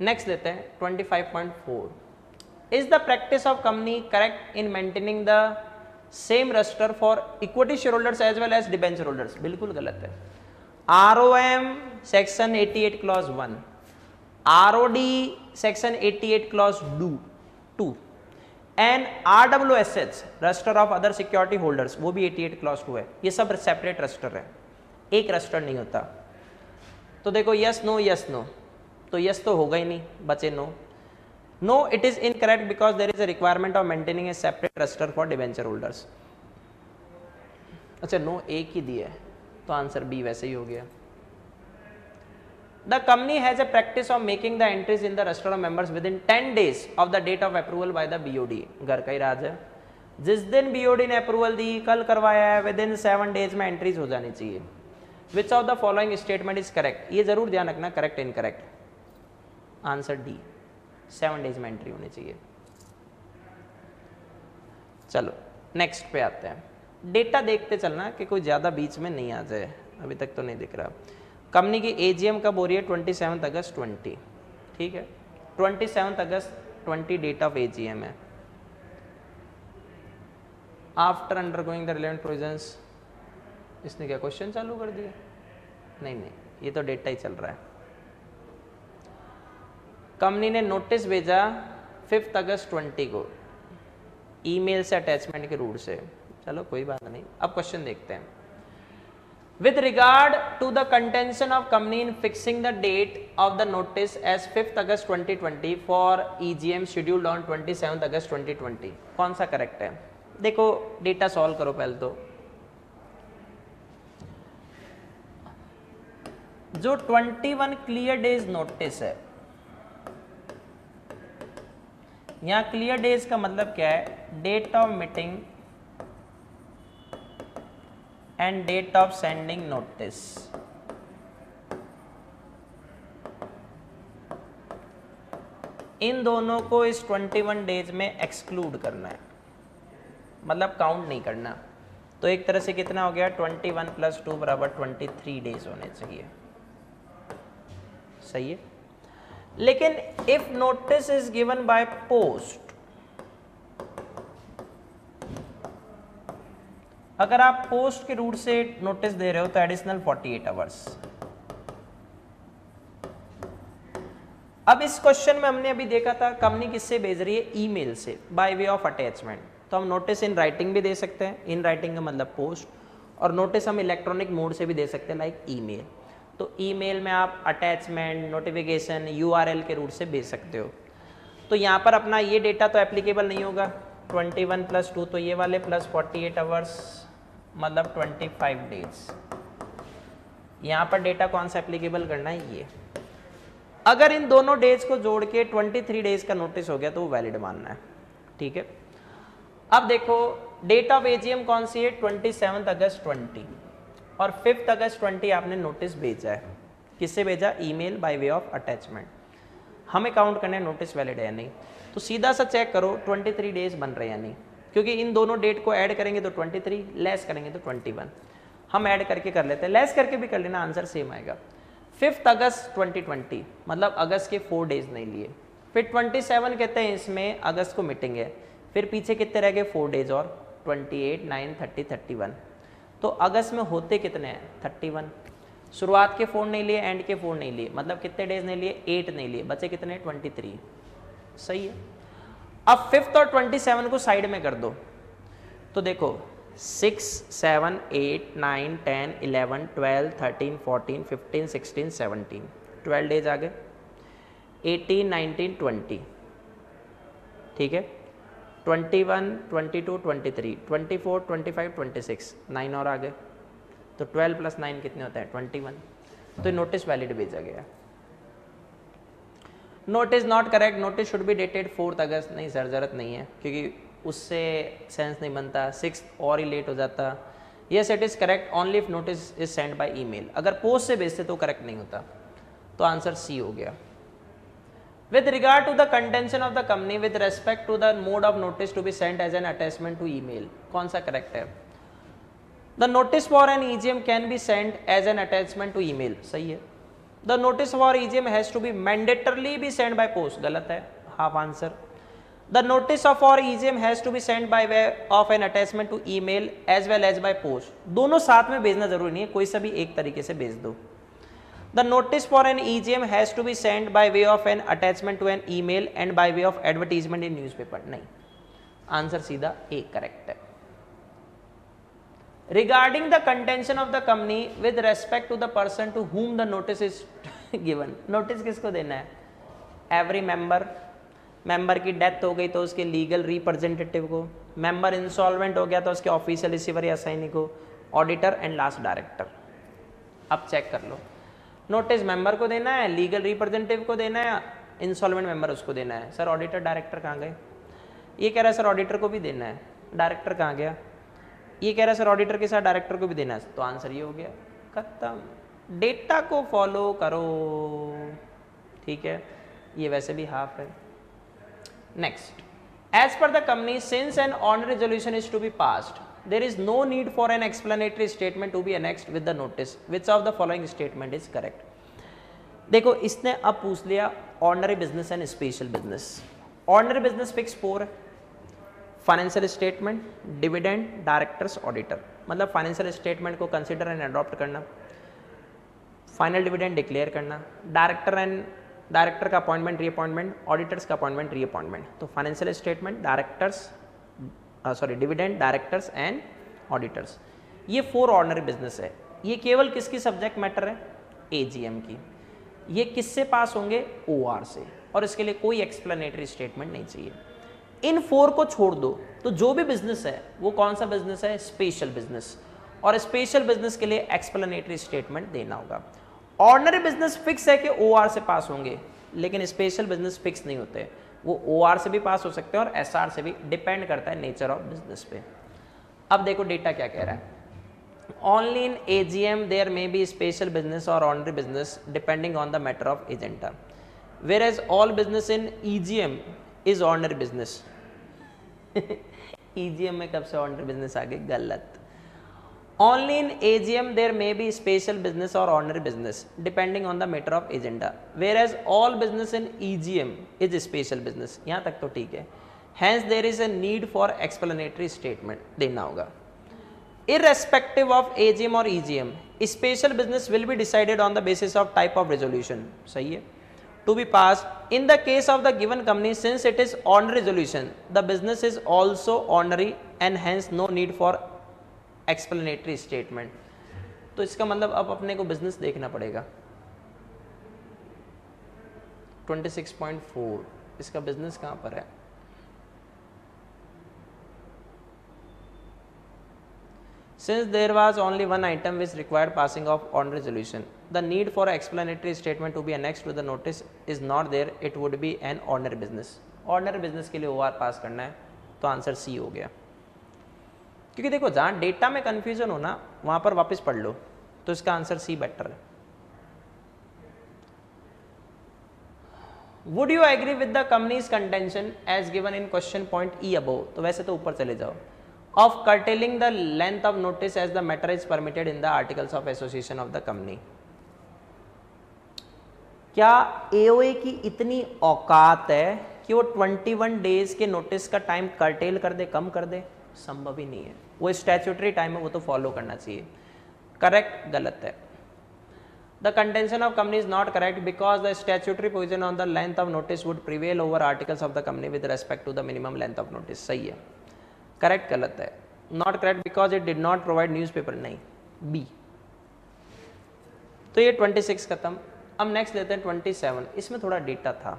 नेक्स्ट लेते हैं twenty five point four is the practice of company correct in maintaining the same register for equity share holders as well as debenture holders बिल्कुल गलत है। R O M section 88 clause one R O D section 88 clause do two and R W S H register of other security holders वो भी 88 clause two है। ये सब separate register है। एक रजिस्टर नहीं होता। तो देखो यस नो यस नो तो यस तो होगा ही नहीं, बचे no no it is incorrect because there is a requirement of maintaining a separate register for debenture holders अच्छा नो एक ही दिया है तो आंसर बी वैसे ही हो गया। The company has a practice of making the entries in the register of members within ten days of the date of approval by the BOD घर का ही राज है। जिस दिन बीओडी ने अप्रूवल दी, कल करवाया है विद इन सेवन डेज़ में एंट्रीज हो जानी चाहिए। Which of the following statement is correct ये ज़रूर ध्यान रखना correct incorrect answer D seven days में एंट्री होनी चाहिए। चलो नेक्स्ट पे आते हैं। डेटा देखते चलना कि कोई ज़्यादा बीच में नहीं आ जाए। अभी तक तो नहीं दिख रहा। कंपनी की एजीएम कब हो रही है? ट्वेंटी सेवन अगस्त ट्वेंटी ठीक है? Twenty seven August twenty date of AGM है। After undergoing the relevant provisions इसने क्या क्वेश्चन चालू कर दिया? नहीं नहीं, ये तो डेटा ही चल रहा है। कंपनी ने नोटिस भेजा फिफ्थ अगस्त ट्वेंटी को, ईमेल से अटैचमेंट के रूट से। चलो, कोई बात नहीं। अब क्वेश्चन देखते हैं। With regard to the contention of company in fixing the date of the notice as fifth August 2020 for EGM scheduled on 27 August 2020 कौन सा करेक्ट है? देखो डेटा सॉल्व करो पहले तो। जो 21 क्लियर डेज़ नोटिस है यहाँ क्लियर डेज़ का मतलब क्या है? Date of meeting and date of sending notice इन दोनों को इस 21 डेज़ में एक्सक्लूड करना है। मतलब काउंट नहीं करना। तो एक तरह से कितना हो गया? 21 वन प्लस टू बराबर ट्वेंटी डेज़ होने चाहिए। सही है? लेकिन if notice is given by post अगर आप पोस्ट के रूट से नोटिस दे रहे हो तो एडिशनल 48 आवर्स अब इस क्वेश्चन में हमने अभी देखा था कंपनी किससे भेज रही है? ईमेल से बाय वे ऑफ़ अटैचमेंट तो हम नोटिस इन राइटिंग भी दे सकते हैं इन राइटिंग का मतलब पोस्ट और नोटिस हम इलेक्ट्रॉनिक मोड से भी दे सकते हैं लाइक ईमेल तो ईमेल में आप अटैचमेंट नोटिफिकेशन यूआरएल के रूट से भेज सकते हो। तो यहाँ पर अपना ये डेटा तो एप्लीकेबल नहीं होगा। 21 वन प्लस टू तो ये वाले प्लस 48 आवर्स मतलब 25 डेज़ यहाँ पर डेटा कौन सा एप्लीकेबल करना है? ये। अगर इन दोनों डेज़ को जोड़ के 23 डेज़ का नोटिस हो गया तो वो वैलिड मानना है। ठीक है? अब देखो डेट ऑफ़ एजीएम कौन सी है? ट्वेंटी अगस्त ट्वेंटी और फिफ्थ अगस्त ट्वेंटी आपने नोटिस भेजा है। किससे भेजा? Email by way of attachment हमें काउंट करना नोटिस वैलिड है या नहीं? तो सीधा सा चेक करो 23 डेज़ बन रहे हैं या नहीं? क्योंकि इन दोनों डेट को ऐड करेंगे तो 23 लेस करेंगे तो 21 हम ऐड करके कर लेते हैं। लेस करके भी कर लेना आंसर सेम आएगा। फिफ्थ अगस्त 2020 मतलब अगस्त के फोर डेज़ नहीं लिए। फिर 27 कहते हैं इसमें अगस्त को मीटिंग है। फिर पीछे कितने रह गए? फोर डेज़ और 28, 9, 30, 31 तो अगस्त में होते कितने हैं? 31 शुरुआत के फोर नहीं लिए एंड के फोर नहीं लिए। मतलब कितने डेज़ नहीं लिए? एट नहीं लिए। बचे कितने? 23 सही है? अब फिफ्थ और 27 को साइड में कर दो। तो देखो six seven eight nine ten eleven twelve thirteen fourteen fifteen sixteen seventeen twelve days आ गए। एटीन नाइनटीन ट्वेंटी ठीक है? Twenty one, twenty two, twenty three, twenty four, twenty five, twenty six, nine और आ गए तो ट्वेल्व प्लस नाइन कितने होते हैं? Twenty one. तो नोटिस वैलिड भेजा गया। Notice not correct notice should be dated fourth August. नहीं सर ज़रूरत नहीं है, क्योंकि उससे सेंस नहीं बनता। सिक्स और ही लेट हो जाता। Yes it is correct only if notice is send by email अगर पोस्ट से भेजते तो करेक्ट नहीं होता। तो आंसर सी हो गया। With regard to the contention of the company with respect to the mode of notice to be sent as an attachment to email कौन सा करेक्ट है the notice for an EGM can be sent as an attachment to email सही है the notice for EGM has to be mandatorily be sent by post गलत है half answer the notice of for EGM has to be sent by way of an attachment to email as well as by post दोनों साथ में भेजना ज़रूरी नहीं है कोई सा भी एक तरीके से भेज दो The notice for an EGM has to be sent by way of an attachment to an email and by way of advertisement in newspaper. नहीं। आंसर सीधा ए करेक्ट है। Regarding the contention of the company with respect to the person to whom the notice is given notice किसको देना है? Every member member की death हो गई तो उसके लीगल रिप्रेजेंटेटिव को। मेंबर इंसॉल्वेंट हो गया तो उसके ऑफिशियल रिसीवर या साइनी को। ऑडिटर एंड लास्ट डायरेक्टर अब चेक कर लो। नोटिस मेंबर को देना है, लीगल रिप्रेजेंटेटिव को देना है इंस्टॉलमेंट मेंबर उसको देना है। सर ऑडिटर डायरेक्टर कहाँ गए? ये कह रहा है, सर ऑडिटर को भी देना है। डायरेक्टर कहाँ गया? ये कह रहा है, सर ऑडिटर के साथ डायरेक्टर को भी देना है। तो आंसर ये हो गया। खत्म। डेटा को फॉलो करो। ठीक है? ये वैसे भी हाफ़ है। Next as per the company since and on resolution is to be passed there is no need for an explanatory statement to be annexed with the notice. Which of the following statement is correct? देखो, इसने अब पूछ लिया ordinary business and special business ordinary business fix four financial statement dividend directors auditor मतलब financial statement को consider and adopt करना। Final dividend declare करना। Director and director का अपॉइंटमेंट रीअपॉइंटमेंट ऑडिटर्स का अपॉइंटमेंट रीअपॉइंटमेंट तो financial statement directors sorry dividend directors and auditors ये four ordinary business है। ये केवल किसकी सब्जेक्ट मैटर है? एजीएम की। ये किससे पास होंगे? ओआर से। और इसके लिए कोई एक्सप्लेनेटरी स्टेटमेंट नहीं चाहिए। इन फोर को छोड़ दो। तो जो भी बिज़नेस है, वो कौन सा बिज़नेस है? स्पेशल बिज़नेस और स्पेशल बिज़नेस के लिए एक्सप्लेनेटरी स्टेटमेंट देना होगा। ऑर्डनरी बिज़नेस फिक्स है कि ओआर से पास होंगे, लेकिन स्पेशल बिज़नेस फिक्स नहीं होते। वो ओआर से भी पास हो सकते हैं और एस आर से भी डिपेंड करता है नेचर ऑफ़ बिज़नेस पे। अब देखो डेटा क्या कह रहा है। Only in A G M there may be special business और ordinary business depending on the matter of agenda whereas all business in E G M is ordinary business E G M में कब से honorary business आ गई? गलत। Only in AGM there may be special business or ordinary business depending on the matter of agenda. Whereas all business in EGM is special business. यहाँ तक तो ठीक है Hence there is a need for explanatory statement देना होगा Irrespective of AGM or EGM, special business will be decided on the basis of type of resolution. सही है to be passed in the case of the given company since it is ordinary resolution the business is also ordinary and hence no need for explanatory statement तो इसका मतलब अब अपने को business देखना पड़ेगा। 26.4 इसका बिज़नेस कहाँ पर है? Since there was only one item which required passing of on resolution the need for explanatory statement to be annex to the notice is not there it would be an ordinary business ordinary business के लिए O R पास करना है तो answer सी हो गया। क्योंकि देखो, जहाँ डेटा में कंफ्यूजन हो ना, वहाँ पर वापस पढ़ लो तो इसका आंसर सी बेटर है। Would you agree with the company's contention as given in question point E above तो वैसे तो ऊपर चले जाओ। Of curtailing the length of notice as the matter is permitted in the articles of association of the company क्या AOA की इतनी औकात है कि वो 21 डेज़ के नोटिस का टाइम कर्टेल कर दे, कम कर दे? संभव ही नहीं है। वो स्टैचुटरी टाइम है वो तो फॉलो करना चाहिए। करेक्ट गलत है। The contention of company is not correct because the statutory position on the length of notice would prevail over articles of the company with respect to the minimum length of notice सही है। Correct गलत है। Not correct because it did not provide news नहीं। B तो ये 26 खत्म। अब next लेते हैं 27 इसमें थोड़ा डेटा था।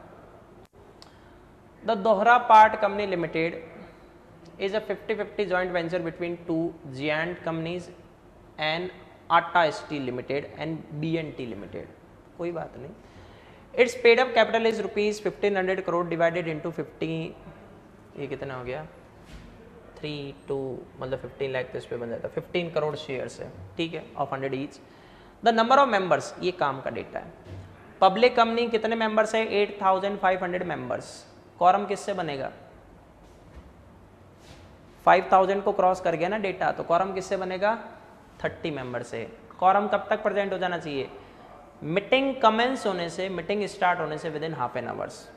The Dohra part company limited is a 50-50 joint venture between two giant companies, and limited and B N T limited कोई बात नहीं। It's paid up capital is rupees fifteen hundred crore divided into fifty ये कितना हो गया? Three two मतलब fifteen lakh तो इस पर बन जाता है। फिफ्टीन करोड़ शेयर्स है, ठीक है of hundred each the number of members ये काम का डेटा है। पब्लिक कंपनी कितने मेंबर्स है? Eight thousand five hundred members quorum किससे बनेगा? फाइव थाउज़ेंड को क्रॉस कर गया ना डेटा तो कॉरम किससे बनेगा? थर्टी मेंबर से। कॉरम कब तक प्रेजेंट हो जाना चाहिए? मीटिंग कमेंस होने से मीटिंग स्टार्ट होने से within half an hours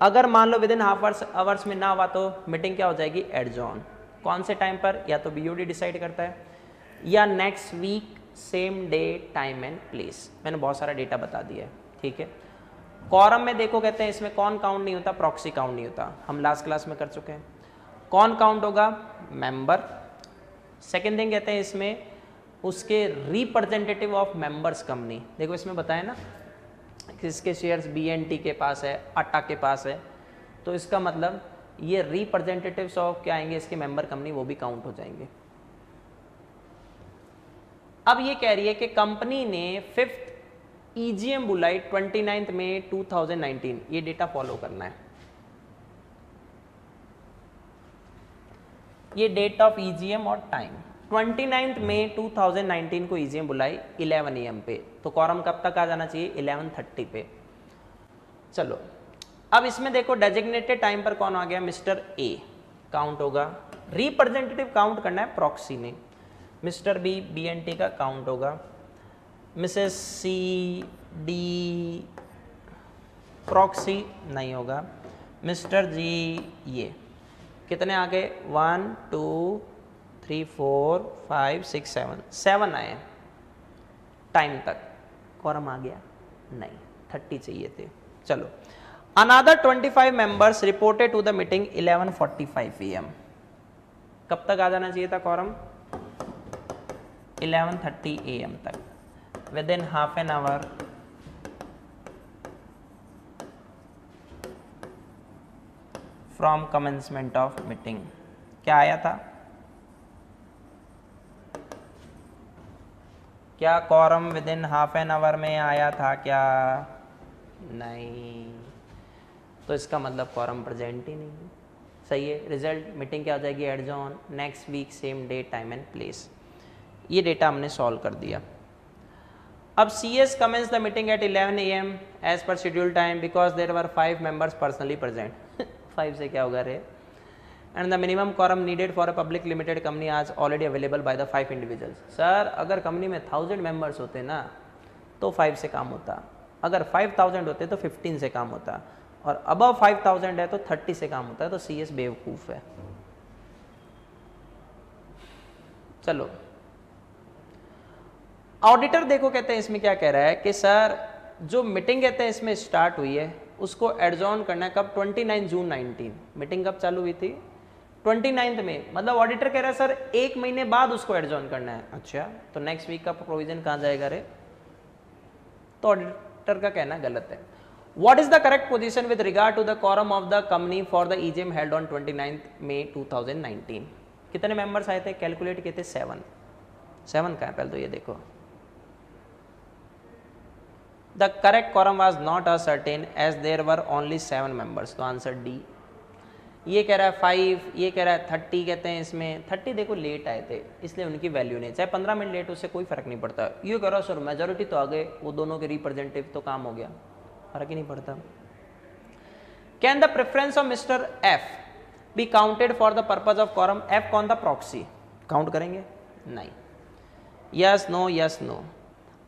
अगर मान लो within half hours hours में ना हुआ तो मीटिंग क्या हो जाएगी? एडजॉन कौन से टाइम पर? या तो बी डिसाइड करता है, या next week same day time and place मैंने बहुत सारा डेटा बता दिया है, ठीक है? कॉरम में देखो, कहते हैं इसमें कौन काउंट नहीं होता? प्रॉक्सी काउंट नहीं होता। हम लास्ट क्लास में कर चुके हैं। कौन काउंट होगा? मेंबर सेकेंड थिंग कहते हैं इसमें, उसके रिप्रेजेंटेटिव ऑफ़ मेंबर्स कंपनी देखो इसमें बताया ना, किसके शेयर्स बी एन टी के पास है अट्टा के पास है तो इसका मतलब ये रिप्रेजेंटेटिव्स ऑफ़ क्या आएँगे? इसके मेंबर कंपनी वो भी काउंट हो जाएँगे। अब ये कह रही है कि कंपनी ने फिफ्थ ईजीएम बुलाई ट्वेंटी में 2019 ये डेटा फॉलो करना है। ये डेट ऑफ़ ईजीएम और टाइम ट्वेंटी नाइन्थ मई 2019 को ईजीएम बुलाई 11 एम पे. तो कॉरम कब तक आ जाना चाहिए? 11:30 पे. चलो. अब इसमें देखो डेजिग्नेटेड टाइम पर कौन आ गया? मिस्टर ए काउंट होगा. रिप्रेजेंटेटिव काउंट करना है प्रॉक्सी ने mister B B N T का काउंट होगा. मिसेस सी डी प्रॉक्सी नहीं होगा. मिस्टर जी ये. कितने आ गए? One, two, three, four, five, six, seven. Seven आए टाइम तक। कॉरम आ गया। नहीं, थर्टी चाहिए थे। चलो। Another twenty five members reported to the meeting eleven forty five M कब तक आ जाना चाहिए था quorum eleven thirty A M तक। Within half an hour from commencement of meeting क्या आया था? क्या quorum within half an hour में आया था क्या? नहीं। तो इसका मतलब कॉरम प्रेजेंट ही नहीं। सही है। रिज़ल्ट मीटिंग क्या हो जाएगी? Adjourn next week same day time and place ये डेटा हमने सॉल्व कर दिया। अब C S commence the meeting at 11 A M as per schedule time because there were five members personally present five से क्या होगा रे? And the minimum quorum needed for a public limited company आज already available by the five individuals sir अगर company में thousand members होते ना तो फाइव से काम होता. अगर फाइव थाउज़ेंड होते तो फिफ्टीन से काम होता. और अबव फाइव थाउज़ेंड है तो थर्टी से काम होता है तो सी एस बेवकूफ़ है. चलो. ऑडिटर देखो कहते हैं इसमें क्या कह रहा है कि, सर, जो मीटिंग कहते हैं, इसमें स्टार्ट हुई है. उसको एडजॉन करना है। कब? 29 जून 19 मीटिंग कब चालू हुई थी? 29 में। मतलब ऑडिटर कह रहा है, सर, एक महीने बाद उसको एडजॉन करना है। अच्छा तो नेक्स्ट वीक का प्रोविज़न कहाँ जाएगा रे? तो ऑडिटर का कहना गलत है। What is the correct position with regard to the quorum of the company for the EGM held on twenty May 2019 कितने मेंबर्स आए थे? कैलकुलेट किए थे सेवन सेवन का है? पहले तो ये देखो। The correct quorum was not ascertain as there were only seven members तो आंसर डी ये कह रहा है फाइव ये कह रहा है थर्टी कहते हैं इसमें. थर्टी देखो लेट आए थे, इसलिए उनकी वैल्यू नहीं. चाहे पंद्रह मिनट लेट उससे कोई फ़र्क नहीं पड़ता. ये कह रहा सर मेजोरिटी तो आ गए, वो दोनों के रिप्रेजेंटेटिव तो काम हो गया. फ़र्क ही नहीं पड़ता. Can the preference of mister F be counted for the purpose of quorum F कौन द प्रॉक्सी काउंट करेंगे? नहीं. यस नो यस नो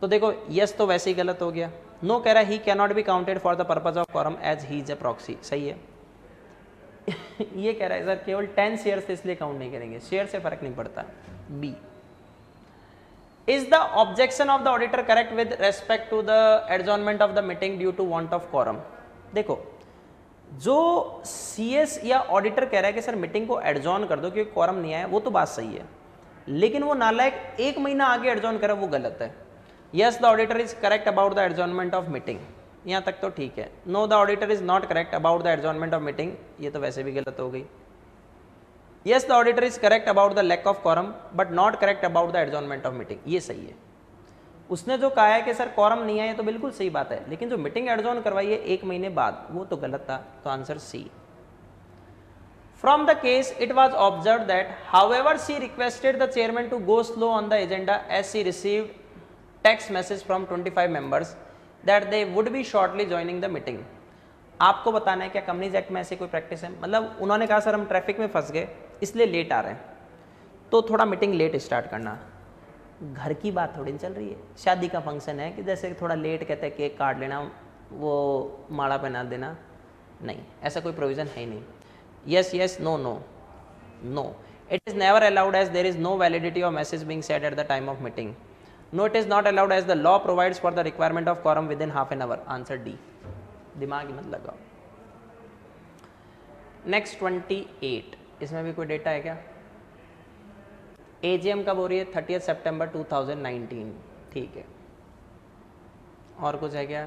तो देखो यस तो वैसे ही गलत हो गया। नो no कह रहा है cannot be counted for the purpose of quorum as he is a proxy सही है? ये कह रहा है सर केवल टेन शेयर से इसलिए काउंट नहीं करेंगे। शेयर से फ़र्क नहीं पड़ता। B is the objection of the auditor correct with respect to the adjournment of the meeting due to want of quorum देखो, जो सी एस या ऑडिटर कह रहा है कि सर मीटिंग को एडजॉन कर दो, क्योंकि कॉरम नहीं आया, वो तो बात सही है। लेकिन वो नालायक एक महीना आगे एडजॉन करे, वो गलत है। Yes the auditor is correct about the adjournment of meeting यहाँ तक तो ठीक है। No the auditor is not correct about the adjournment of meeting ये तो वैसे भी गलत हो गई। Yes the auditor is correct about the lack of quorum but not correct about the adjournment of meeting ये सही है। उसने जो कहा है कि, सर कॉरम नहीं आया तो बिल्कुल सही बात है, लेकिन जो मीटिंग एडजॉर्न करवाई है एक महीने बाद, वो तो गलत था। तो answer C from the case it was observe that however C requested the chairman to go slow on the agenda as C text message from twenty five members that they would be shortly joining the meeting आपको बताना है क्या companies act में ऐसी कोई practice है? मतलब उन्होंने कहा, सर, हम ट्रैफ़िक में फंस गए, इसलिए लेट आ रहे हैं। तो थोड़ा मीटिंग लेट स्टार्ट करना। घर की बात थोड़ी चल रही है। शादी का फ़ंक्शन है कि जैसे थोड़ा लेट कहते हैं केक काट लेना, वो माड़ा पहना देना। नहीं, ऐसा कोई प्रोविज़न है ही नहीं। Yes yes no no no it is never allowed as there is no validity of message being sent at the time of meeting no, it is not allowed as the law provides for the requirement of quorum within half an hour. Answer d. दिमाग मत लगाओ। Next 28 इसमें भी कोई data है क्या? AGM कब हो रही है? थर्टी सितंबर 2019 ठीक है। और कुछ है क्या?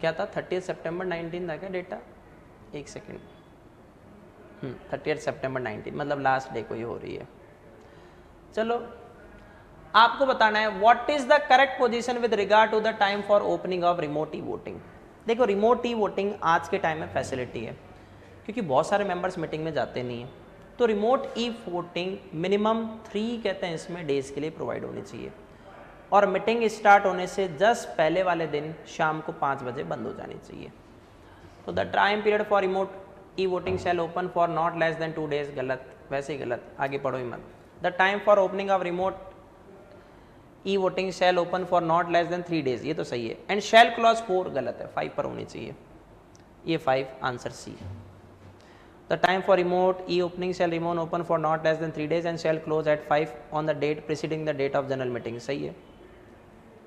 क्या था? थर्टी सितंबर 19 था क्या डेटा एक सेकेंड थर्टी सितंबर 19 मतलब लास्ट डे को ही हो रही है। चलो आपको बताना है what is the correct position with regard to the time for opening of remote E voting देखो रिमोट ई वोटिंग आज के टाइम में फैसिलिटी है, क्योंकि बहुत सारे मेंबर्स मीटिंग में जाते नहीं हैं। तो remote E voting minimum three कहते हैं इसमें डेज़ के लिए प्रोवाइड होनी चाहिए। और मीटिंग स्टार्ट होने से जस्ट पहले वाले दिन शाम को पाँच बजे बंद हो जानी चाहिए। तो the time period for remote E voting shall open for not less than two days गलत, वैसे ही गलत, आगे पढ़ो ही मत। The time for opening of remote E voting shall open for not less than three days ये तो सही है. एंड शेल क्लॉज फोर गलत है. फाइव पर होनी चाहिए. ये five answer C the time for remote E opening shall remain open for not less than three days and shall close at five on the date preceding the date of general meeting सही है.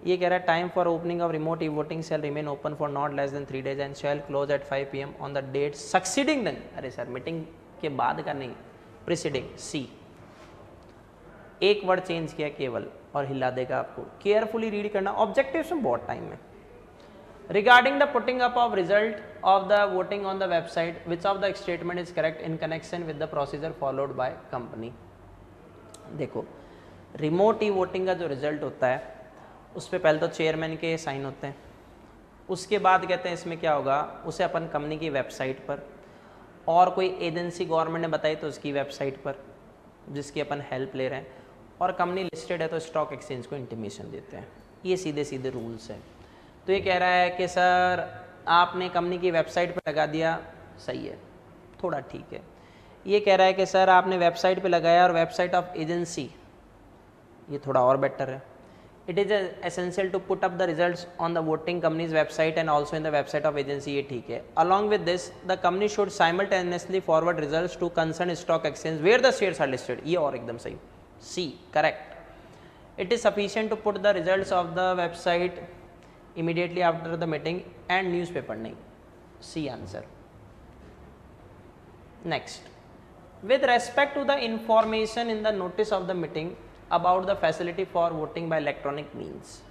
ये कह रहा है time for opening of remote E voting shall remain open for not less than three days and shall close at five P M on the date succeeding दिन अरे sir meeting के बाद का नहीं. प्रिसीडिंग सी एक word change किया केवल और हिला देगा आपको। केयरफुली रीड करना। ऑब्जेक्टिव में बहुत टाइम है। Regarding the putting up of result of the voting on the website which of the statement is correct in connection with the procedure followed by company देखो रिमोट ई voting का जो result होता है, उस पर पहले तो चेयरमैन के साइन होते हैं। उसके बाद कहते हैं इसमें क्या होगा? उसे अपन कंपनी की वेबसाइट पर और कोई एजेंसी गवर्नमेंट ने बताई तो उसकी वेबसाइट पर, जिसकी अपन हेल्प ले रहे हैं। और कंपनी लिस्टेड है तो स्टॉक एक्सचेंज को इंटीमेशन देते हैं। ये सीधे सीधे रूल्स हैं। तो ये कह रहा है कि, सर, आपने कंपनी की वेबसाइट पर लगा दिया, सही है, थोड़ा ठीक है। ये कह रहा है कि, सर, आपने वेबसाइट पे लगाया और वेबसाइट ऑफ़ एजेंसी ये थोड़ा और बेटर है। It is essential to put up the results on the voting companies website and also in the website of agency ये ठीक है। Along with this the company should simultaneously forward results to concern stock exchange where the shares are listed ये और एकदम सही। C correct. It is sufficient to put the results of the website immediately after the meeting and newspaper name. C answer. Next, with respect to the information in the notice of the meeting about the facility for voting by electronic means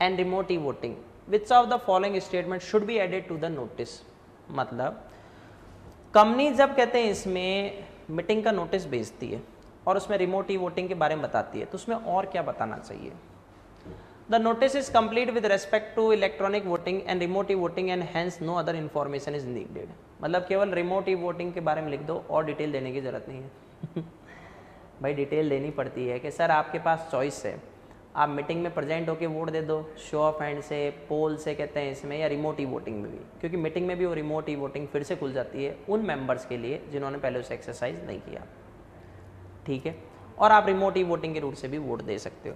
and remote e-voting, which of the following statements should be added to the notice? मतलब company जब कहते हैं इसमें meeting का notice भेजती है और उसमें रिमोट ई वोटिंग के बारे में बताती है। तो उसमें और क्या बताना चाहिए? The notice is complete with respect to electronic voting and remote e voting and hence no other information is needed मतलब केवल रिमोट ई वोटिंग के बारे में लिख दो और डिटेल देने की ज़रूरत नहीं है। भाई डिटेल देनी पड़ती है कि सर आपके पास चॉइस है। आप मीटिंग में प्रेजेंट होकर वोट दे दो शो ऑफ़ हैंड से पोल से कहते हैं इसमें या रिमोट ई वोटिंग में भी। क्योंकि मीटिंग में भी वो रिमोट ई वोटिंग फिर से खुल जाती है उन मेंबर्स के लिए जिन्होंने पहले उसे एक्सरसाइज नहीं किया। ठीक है? और आप रिमोट ई वोटिंग के रूट से भी वोट दे सकते हो।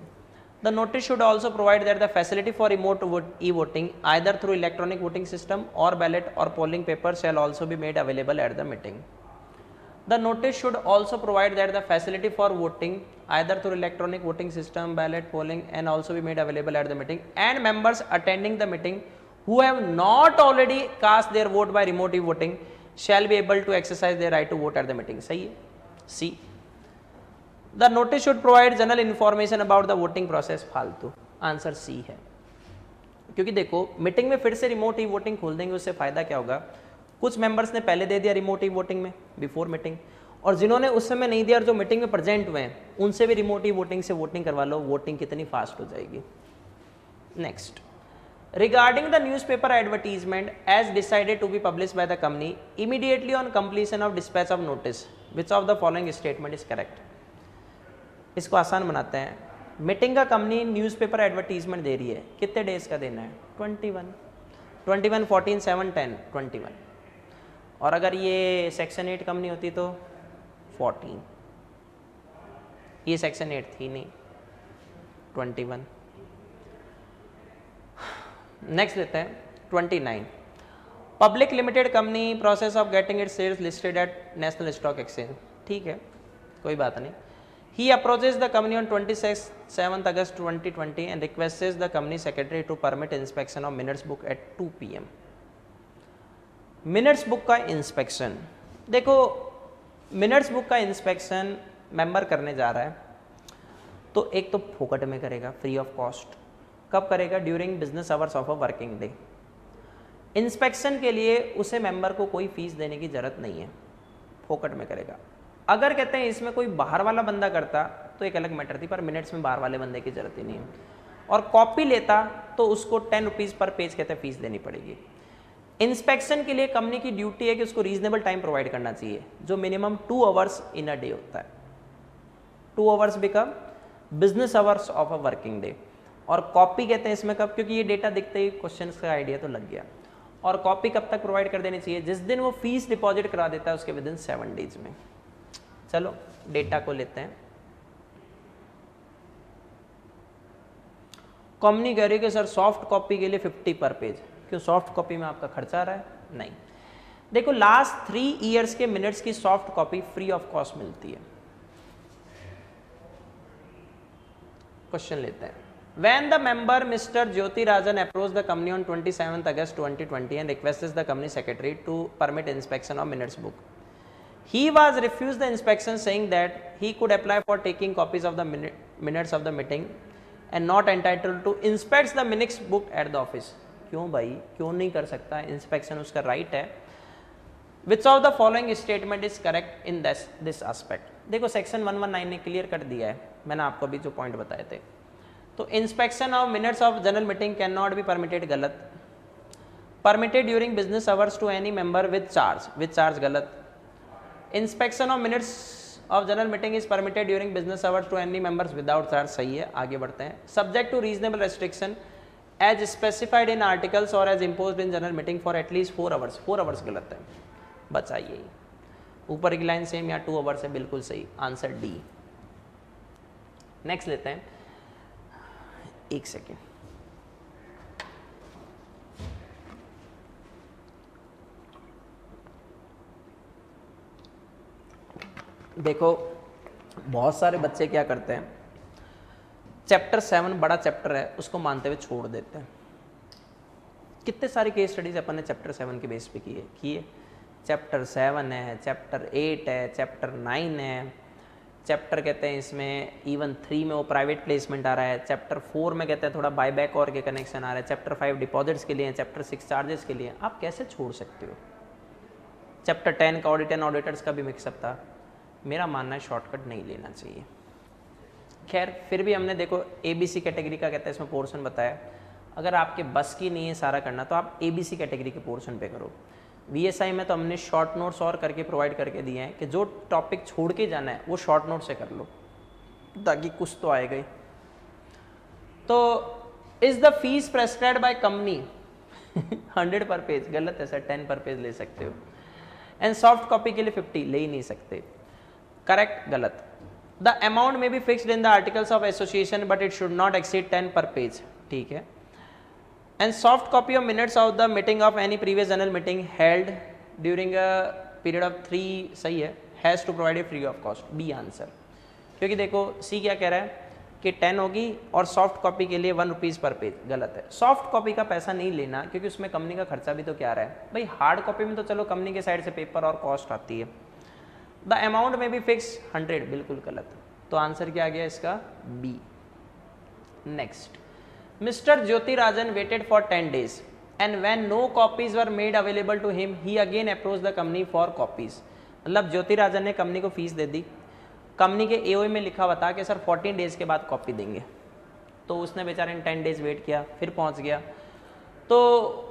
The notice should also provide that the facility for remote e voting either through electronic voting system or ballot or polling paper shall also भी made available at the meeting the notice should also provide that the facility for voting either through electronic voting system ballot polling and also भी made available at the meeting and members attending the meeting who have not already cast their vote by remote e voting shall be able to exercise their right to vote at the meeting सही है? C the notice should provide general information about the voting process फालतू। Answer C है। क्योंकि देखो meeting में फिर से remote ई voting खोल देंगे, उससे फ़ायदा क्या होगा? कुछ मेंबर्स ने पहले दे दिया रिमोट ई वोटिंग में बिफोर मीटिंग और जिन्होंने उस समय नहीं दिया और जो मीटिंग में प्रेजेंट हुए हैं, उनसे भी रिमोट ई वोटिंग से वोटिंग करवा लो वोटिंग कितनी फास्ट हो जाएगी। Next regarding the news paper advertisement as decided to be publish by the company immediately on completion of dispatch of notice which of the following statement is correct इसको आसान बनाते हैं। Meeting का company newspaper advertisement दे रही है। कितने days का देना है? 21 21 14 7 10 21 और अगर ये सेक्शन एट कंपनी होती तो 14 ये सेक्शन एट थी नहीं। 21 नेक्स्ट लेते हैं। 29 public limited company process of getting it shares listed at national stock exchange ठीक है कोई बात नहीं। He approaches the company on 26 7th August 2020 and requests the company secretary to permit inspection of minutes book at 2 PM minutes book का inspection देखो minutes book का inspection member करने जा रहा है तो एक तो फोकट में करेगा फ्री ऑफ़ कॉस्ट कब करेगा? During business hours of a working day inspection के लिए उसे मेंबर को कोई फ़ीस देने की ज़रूरत नहीं है. फोकट में करेगा। अगर कहते हैं इसमें कोई बाहर वाला बंदा करता तो एक अलग मैटर थी, पर मिनट्स में बाहर वाले बंदे की ज़रूरत ही नहीं है। और कॉपी लेता तो उसको टेन रुपीज़ पर पेज कहते हैं फ़ीस देनी पड़ेगी। इंस्पेक्शन के लिए कंपनी की ड्यूटी है कि उसको रीजनेबल टाइम प्रोवाइड करना चाहिए, जो minimum two hours in a day होता है। Two hours become business hours of a working day और कॉपी कहते हैं इसमें कब, क्योंकि ये डेटा दिखते ही क्वेश्चन का आइडिया तो लग गया। और कॉपी कब तक प्रोवाइड कर देनी चाहिए? जिस दिन वो फ़ीस डिपॉजिट करा देता है, उसके विद इन सेवन डेज़ में। चलो डेटा को लेते हैं कंपनी कह रही है कि सर सॉफ्ट कॉपी के लिए 50 पर पेज क्यों सॉफ्ट कॉपी में आपका खर्चा आ रहा है नहीं देखो लास्ट थ्री इयर्स के मिनट्स की soft copy free of cost मिलती है क्वेश्चन लेते हैं when the member mr jyoti rajan approached the company on 27th august 2020 and requested the company secretary to permit inspection of minutes book he was refused the inspection saying that he could apply for taking copies of the minutes of the meeting and not entitled to inspect the minutes book at the office. क्यों भाई? क्यों नहीं कर सकता? Inspection उसका right है। Which of the following statement is correct in this this aspect देखो section 119 ने क्लियर कर दिया है। मैंने आपको अभी जो पॉइंट बताए थे। तो inspection of minutes of general meeting can not be permitted गलत। Permitted during business hours to any member with charge with charge गलत। Inspection of minutes of general meeting is permitted during business hours to any members without charge सही है आगे बढ़ते हैं subject to reasonable restriction as specified in articles or as imposed in general meeting for at least four hours four hours गलत है बचाइए ऊपर की लाइन सेम या टू आवर्स है बिल्कुल सही आंसर डी नेक्स्ट लेते हैं एक सेकेंड देखो, बहुत सारे बच्चे क्या करते हैं? चैप्टर सेवन बड़ा चैप्टर है, उसको मानते हुए छोड़ देते हैं। कितने सारे केस स्टडीज़ अपन ने चैप्टर सेवन के बेस पे किए किए? चैप्टर सेवन है चैप्टर एट है चैप्टर नाइन है। चैप्टर कहते हैं इसमें इवन थ्री में वो प्राइवेट प्लेसमेंट आ रहा है। चैप्टर फोर में कहते हैं थोड़ा बाय बैक और के कनेक्शन आ रहा है। चैप्टर फाइव डिपॉजिट्स के लिए चैप्टर सिक्स चार्जेस के लिए आप कैसे छोड़ सकते हो? चैप्टर टेन का ऑडिट एंड ऑडिटर्स का भी मिक्सअप था। मेरा मानना है शॉर्टकट नहीं लेना चाहिए। खैर, फिर भी हमने देखो ए बी सी कैटेगरी का कहता है, इसमें पोर्शन बताया। अगर आपके बस की नहीं है सारा करना तो आप ए बी सी कैटेगरी के पोर्शन पे करो। वी एस आई में तो हमने शॉर्ट नोट्स और करके प्रोवाइड करके दिए हैं कि जो टॉपिक छोड़ के जाना है, वो शॉर्ट नोट से कर लो, ताकि कुछ तो आएगा ही तो is the fees prescribe by company hundred per page गलत है सर टेन पर पेज ले सकते हो। एंड सॉफ्ट कॉपी के लिए फिफ्टी ले ही नहीं सकते। करेक्ट गलत. The amount may be fixed in the articles of association but it should not exceed ten per page ठीक है? And soft copy of minutes of the meeting of any previous general meeting held during a period of three सही है? Has to provide free of cost B answer क्योंकि देखो सी क्या कह रहा है? कि टेन होगी और सॉफ्ट कॉपी के लिए वन रुपीज़ पर पेज गलत है. सॉफ्ट कॉपी का पैसा नहीं लेना, क्योंकि उसमें कंपनी का खर्चा भी तो क्या रहा है? भाई हार्ड कॉपी में तो चलो कंपनी के साइड से पेपर और कॉस्ट आती है। द अमाउंट में भी फिक्स हंड्रेड बिल्कुल गलत। तो आंसर क्या आ गया इसका? B next mister Jyoti Rajan waited for ten days and when no copies were made available to him he again approach the company for copies मतलब ज्योति राजन ने कंपनी को फ़ीस दे दी। कंपनी के ए में लिखा था कि, सर 14 डेज़ के बाद कॉपी देंगे। तो उसने बेचारे ने टेन डेज़ वेट किया, फिर पहुँच गया। तो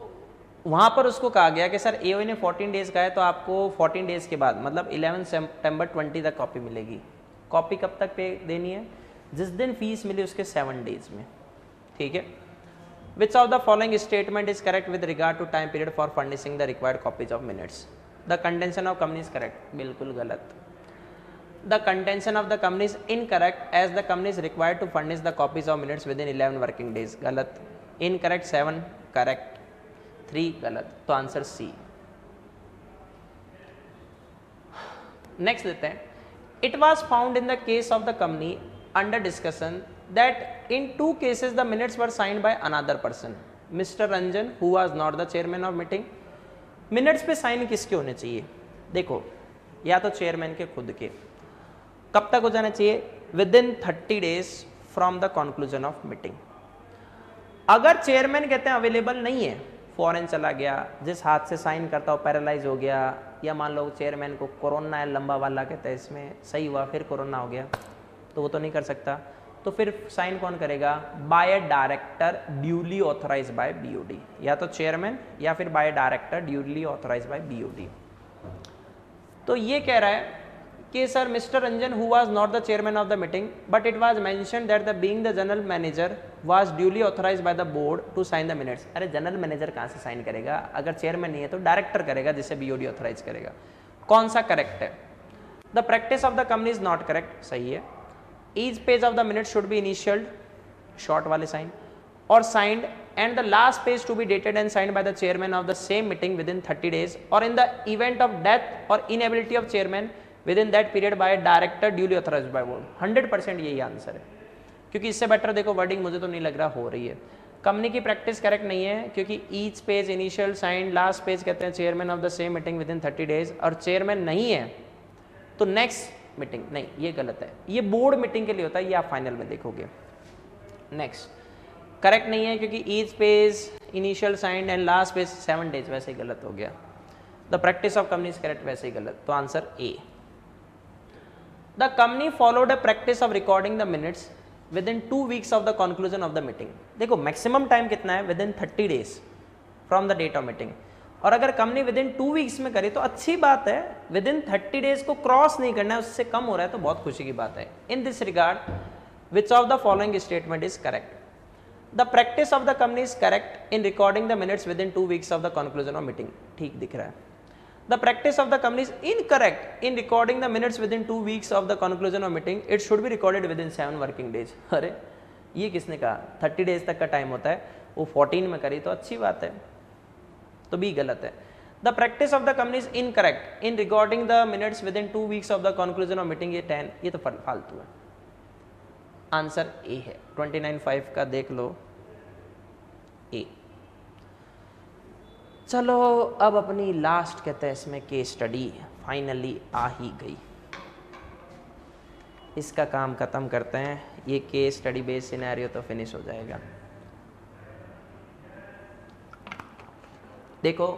वहाँ पर उसको कहा गया कि, सर ए ने 14 डेज़ का है तो आपको 14 डेज़ के बाद मतलब 11 सितंबर 20 तक कॉपी मिलेगी। कॉपी कब तक पे देनी है? जिस दिन फ़ीस मिली उसके सेवन डेज़ में। ठीक है? Which of the following statement is correct with regard to time period for furnishing the required copies of minutes the contention of company is correct बिल्कुल गलत the contention of the company is incorrect as the required to required to furnish the copies of minutes within 11 working days. Galat. Incorrect 7 correct. Three गलत तो answer C next देते हैं। It was found in the case of the company under discussion that in two cases the minutes were signed by another person mister Ranjan who was not the chairman of meeting minutes पे sign किसके होने चाहिए? देखो, या तो chairman के, खुद के। कब तक हो जाना चाहिए? Within thirty days from the conclusion of meeting अगर चेयरमैन कहते हैं अवेलेबल नहीं है फॉरेन चला गया, जिस हाथ से साइन करता हो पैरालाइज हो गया, या मान लो चेयरमैन को कोरोना है लंबा वाला कहते हैं इसमें, सही हुआ, फिर कोरोना हो गया तो वो तो नहीं कर सकता। तो फिर साइन कौन करेगा? By director duly authorise by BOD या तो चेयरमैन, या फिर by director duly authorise by BOD तो ये कह रहा है कि sir, mister Ranjan who was not the chairman of the meeting but it was mentioned that the being the general manager was duly authorise by the board to sign the minutes अरे general manager कहाँ से sign करेगा? अगर chairman नहीं है तो director करेगा, जिसे बीओडी ऑथोराइज करेगा। कौन सा करेक्ट है? The practice of the company is not correct सही है। Each page of the minute should be initialled short वाले साइन और signed and the last page to be dated and signed by the chairman of the same meeting within 30 days, or in the event of death or inability of chairman within that period by director duly authorise by board hundred percent यही answer है। क्योंकि इससे better देखो wording मुझे तो नहीं लग रहा, हो रही है। कंपनी की प्रैक्टिस करेक्ट नहीं है, क्योंकि each page initial sign last page कहते हैं chairman of the same meeting within thirty days और चेयरमैन नहीं है तो नेक्स्ट मीटिंग नहीं, ये गलत है। ये बोर्ड मीटिंग के लिए होता है, ये आप फाइनल में देखोगे। नेक्स्ट करेक्ट नहीं है, क्योंकि each page initial sign and last page seven days वैसे ही गलत हो गया। The practice of company correct वैसे ही गलत। तो answer A The company followed practice of recording the the minutes in two weeks of the conclusion of the meeting देखो मैक्सिमम टाइम कितना है? Within thirty days from the date of meeting और अगर company within two weeks में करे तो अच्छी बात है विद इन थर्टी डेज़ को क्रॉस नहीं करना है, उससे कम हो रहा है तो बहुत खुशी की बात है। In this regard which of the following statement is correct the practice of the company is correct in recording the minutes within two weeks of the conclusion of meeting ठीक दिख रहा है। The practice of the company is incorrect in recording the minutes within two weeks of the conclusion of meeting it should be recorded within seven working days अरे ये किसने कहा thirty days तक का टाइम होता है वो फोर्टीन में करी तो अच्छी बात है तो बी गलत है the practice of the company is incorrect in recording the minutes within two weeks of the conclusion of meeting ये टेन ये तो फालतू है आंसर ए है ट्वेंटी नाइन फाइव का देख लो चलो, अब अपनी लास्ट कहते हैं इसमें केस स्टडी फाइनली आ ही गई। इसका काम ख़त्म करते हैं। ये केस स्टडी बेस्ड सिनेरियो तो फिनिश हो जाएगा। देखो,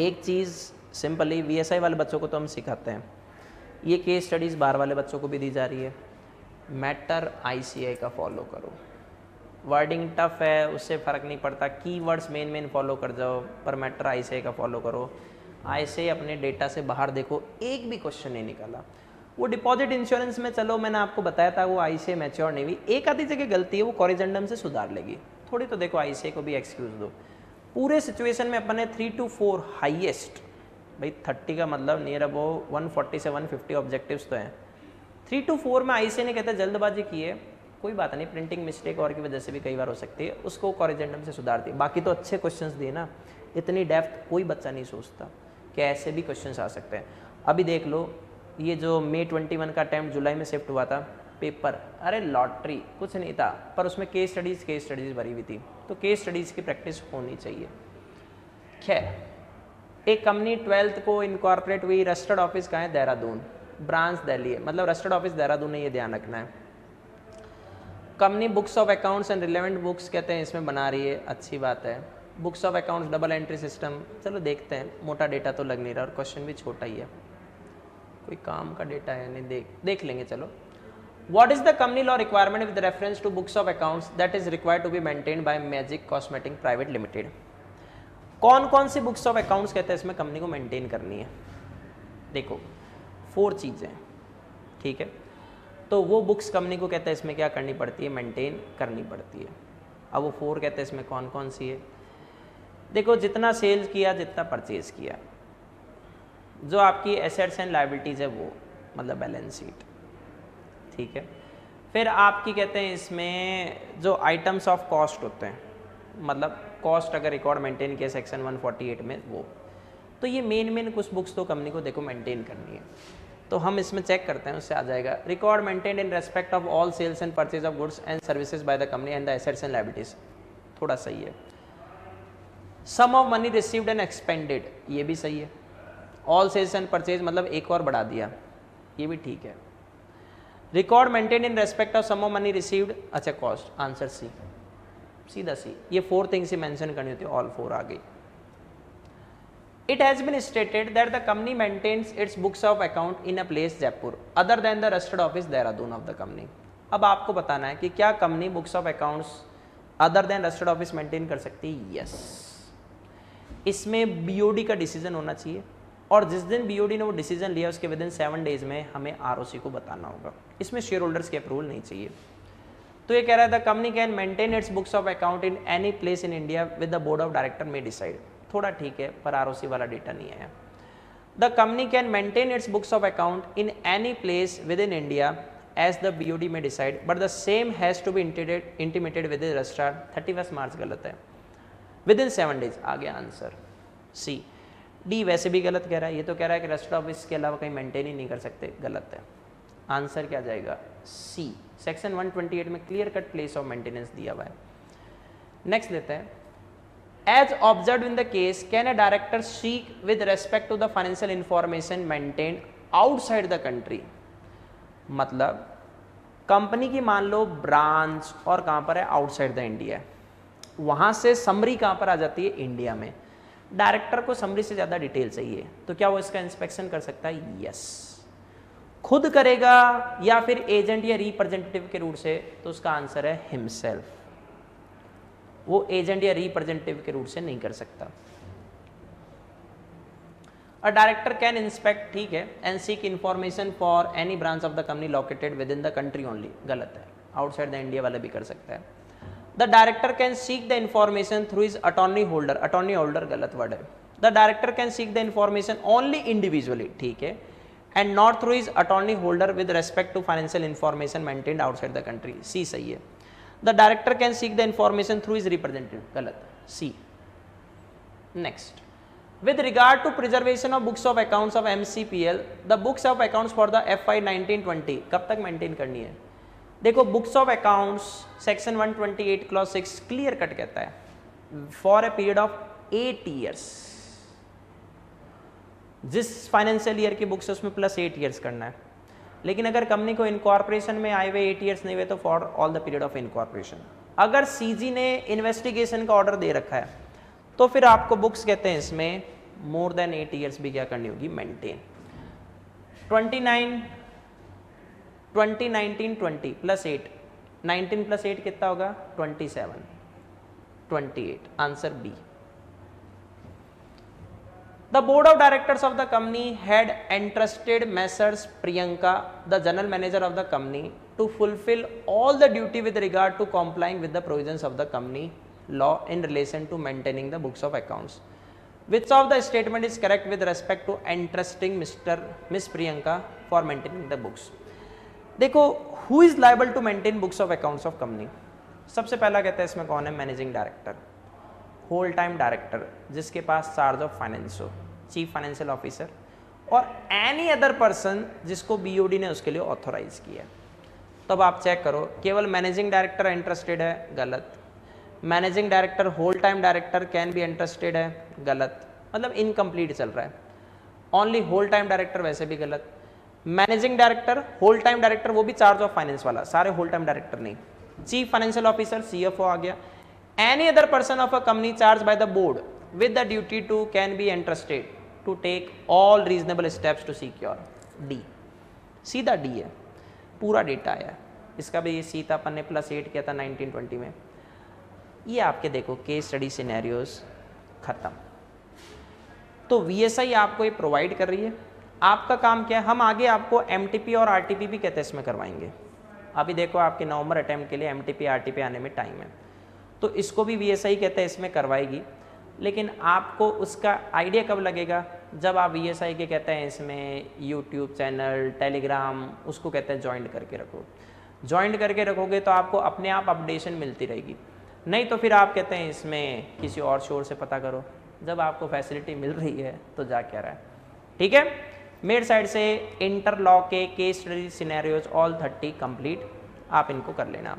एक चीज़ सिंपली वीएसआई वाले बच्चों को तो हम सिखाते हैं। ये केस स्टडीज़ बार वाले बच्चों को भी दी जा रही है। मैटर आईसीआई का फॉलो करो। वर्डिंग टफ है, उससे फ़र्क नहीं पड़ता। कीवर्ड्स मेन मेन फॉलो कर जाओ, पर मैटर आई का फॉलो करो। आई से अपने डेटा से बाहर देखो, एक भी क्वेश्चन नहीं निकाला। वो डिपॉजिट इंश्योरेंस में, चलो मैंने आपको बताया था, वो आईसीए मैच्योर नहीं हुई। एक आधी जगह गलती है, वो कॉरिजेंडम से सुधार लेगी। थोड़ी तो देखो आई को भी एक्सक्यूज दो। पूरे सिचुएशन में अपन ने थ्री टू फोर हाइएस्ट भाई थर्टी का मतलब नियर अबो वन फोर्टी से वन फिफ्टी ऑब्जेक्टिव्स तो हैं। थ्री टू फोर में आई ने कहते जल्दबाजी की है। कोई बात नहीं प्रिंटिंग मिस्टेक और की वजह से भी कई बार हो सकती है। उसको कॉरिजेंडम से सुधार दिए बाकी तो अच्छे क्वेश्चंस दिए ना, इतनी डेप्थ कोई बच्चा नहीं सोचता कि ऐसे भी क्वेश्चंस आ सकते हैं। अभी देख लो, ये जो मे 21 का अटैम्प्ट जुलाई में शिफ्ट हुआ था पेपर अरे लॉटरी कुछ नहीं था, पर उसमें केस स्टडीज़ केस स्टडीज़ भरी हुई थी। तो केस स्टडीज़ की प्रैक्टिस होनी चाहिए। खैर, एक कंपनी ट्वेल्थ को इनकॉर्पोरेट हुई रजिस्टर्ड ऑफ़िस कहाँ है? देहरादून। ब्रांच दिल्ली है। मतलब रजिस्टर्ड ऑफ़िस देहरादून है ये ध्यान रखना है। Company books of accounts and relevant books कहते हैं, इसमें बना रही है। अच्छी बात है। Books of accounts, double entry system, चलो देखते हैं। मोटा डेटा तो लग नहीं रहा और क्वेश्चन भी छोटा ही है। कोई काम का डेटा है, नहीं, देख देख लेंगे, चलो। What is the company law requirement with reference to books of accounts that is required to be maintain by magic cosmetic private limited कौन कौन सी बुक्स ऑफ़ अकाउंट्स कहते हैं, इसमें कंपनी को मेंटेन करनी है? देखो फोर चीज़ें, ठीक है? तो वो बुक्स कंपनी को कहता है, इसमें क्या करनी पड़ती है? मेंटेन करनी पड़ती है. अब वो फोर कहते हैं, इसमें कौन कौन सी है? देखो, जितना सेल्स किया, जितना परचेज किया। जो आपकी एसेट्स एंड लाइबिलिटीज़ है वो मतलब बैलेंस शीट ठीक है? फिर आपकी कहते हैं, इसमें जो आइटम्स ऑफ़ कॉस्ट होते हैं मतलब कॉस्ट अगर रिकॉर्ड मेंटेन किया सेक्शन 148 में, वो। तो ये मेन मेन कुछ बुक्स तो कंपनी को देखो मेंटेन करनी है। तो हम इसमें चेक करते हैं, उससे आ जाएगा। Record maintain in respect of all sales and purchase of goods and services by the company and the assets and liabilities थोड़ा सही है। Sum of money received and expended ये भी सही है। ऑल सेल्स एंड परचेज मतलब एक और बढ़ा दिया। ये भी ठीक है। Record maintain in respect of sum of money received अच्छा कॉस्ट आंसर सी सीधा सी, ये फोर थिंग्स ही मेंशन करनी होती है ऑल फोर आ गई It has been stated that the company maintains its books of account in a place, Jaipur. Other than the registered office, Dehradun of the company. अब आपको बताना है कि क्या company books of accounts other than registered office maintain कर सकती है? Yes इसमें बीओडी का डिसीज़न होना चाहिए। और जिस दिन बीओडी ने वो डिसीज़न लिया, उसके विद इन सेवन डेज़ में हमें आरओसी को बताना होगा। इसमें शेयर होल्डर्स के अप्रूवल नहीं चाहिए। तो ये कह रहा है the company can maintain its books of account in any place in India with the board of director में डिसाइड थोड़ा ठीक है, पर आर वाला डेटा नहीं है the company can maintain its books of account in any place within India as the B O D में decide but the same has to be intimated within registrar thirty first March गलत है। Within seven days आ गया answer C D वैसे भी गलत कह रहा है। ये तो कह रहा है कि रजिस्टर ऑफ़िस के अलावा कहीं मेंटेन ही नहीं कर सकते। गलत है। आंसर क्या जाएगा? सी सेक्शन 128 में clear cut place of maintenance दिया हुआ है। नेक्स्ट देते हैं। As observed in the case, can a director seek with respect to the financial information maintained outside the country? मतलब कंपनी की मान लो ब्रांच और कहाँ पर है? आउटसाइड द इंडिया वहाँ से समरी कहाँ पर आ जाती है? इंडिया में. डायरेक्टर को समरी से ज़्यादा डिटेल चाहिए. तो क्या वो इसका इंस्पेक्शन कर सकता है? यस खुद करेगा या फिर एजेंट या रिप्रेजेंटेटिव के रूट से? तो उसका आंसर है हिमसेल्फ वो एजेंट या रिप्रेजेंटेटिव के रूट से नहीं कर सकता। अ डायरेक्टर कैन इंस्पेक्ट, ठीक है and seek information for any branch of the company located within the country only गलत है। आउटसाइड द इंडिया वाला भी कर सकता है। The director can seek the information through his attorney holder attorney holder गलत वर्ड है। The director can seek the information only individually ठीक है and not through his attorney holder with respect to financial information maintained outside the country C सही है। The director can seek the information through his representative गलत C next with regard to preservation of books of accounts of M C P L the books of accounts for the F I nineteen twenty कब तक maintain करनी है? देखो books of accounts section one twenty eight clause six clear cut कहता है. For a period of eight years जिस financial year की books है, उसमें प्लस एट ईयर्स करना है. लेकिन अगर कंपनी को इनकॉर्पोरेशन में आए हुए एट ईयर्स नहीं हुए तो for all the period of incorporation अगर सीजी ने इन्वेस्टिगेशन का ऑर्डर दे रखा है तो फिर आपको बुक्स कहते हैं इसमें मोर देन एट ईयर्स भी क्या करनी होगी? Maintain 29 20 19 20 plus eight nineteen plus eight कितना होगा? 27 28 answer B The board of directors of the company had entrusted Messrs. Priyanka, the general manager of the company, to fulfill all the duty with regard to complying with the provisions of the company law in relation to maintaining the books of accounts. Which of the statement is correct with respect to entrusting Mr. Miss Priyanka for maintaining the books? देखो who is liable to maintain books of accounts of company सबसे पहला कहते हैं इसमें कौन है managing director whole time director जिसके पास चार्ज ऑफ़ फाइनेंस हो चीफ फाइनेंशियल ऑफिसर और एनी अदर पर्सन जिसको बीओडी ने उसके लिए ऑथोराइज किया। तो अब आप चेक करो, केवल मैनेजिंग डायरेक्टर इंटरेस्टेड है, गलत। Managing director whole time director can be interested है, गलत। मतलब इनकम्प्लीट चल रहा है। ओनली होल टाइम डायरेक्टर वैसे भी गलत। Managing director whole time director वो भी चार्ज ऑफ़ फाइनेंस वाला, सारे होल टाइम डायरेक्टर नहीं। चीफ फाइनेंशियल ऑफिसर सीएफओ आ गया। Any other person of a company charge by the board with the duty to can be interested to take all reasonable steps to secure D सीधा D है। पूरा data आया इसका भी सी था, अपन ने प्लस एट किया था 1920 में। ये आपके देखो केस स्टडी सिनेरियोज खत्म। तो VSI आपको ये प्रोवाइड कर रही है। आपका काम क्या है? हम आगे आपको MTP और RTP भी कहते हैं, इसमें करवाएँगे। अभी देखो, आपके नवंबर अटैम्प्ट के लिए एम टी आर आने में टाइम है। तो इसको भी VSI कहते हैं, इसमें करवाएगी। लेकिन आपको उसका आइडिया कब लगेगा? जब आप वी के कहते हैं, इसमें यूट्यूब चैनल टेलीग्राम उसको कहते हैं ज्वाइंट करके रखो। ज्वाइंट करके रखोगे तो आपको अपने आप अपडेशन मिलती रहेगी। नहीं तो फिर आप कहते हैं, इसमें किसी और शोर से पता करो। जब आपको फैसिलिटी मिल रही है तो जा क्या रहा है। ठीक है? मेरे साइड से इंटरलॉक के case study scenarios all thirty complete आप इनको कर लेना।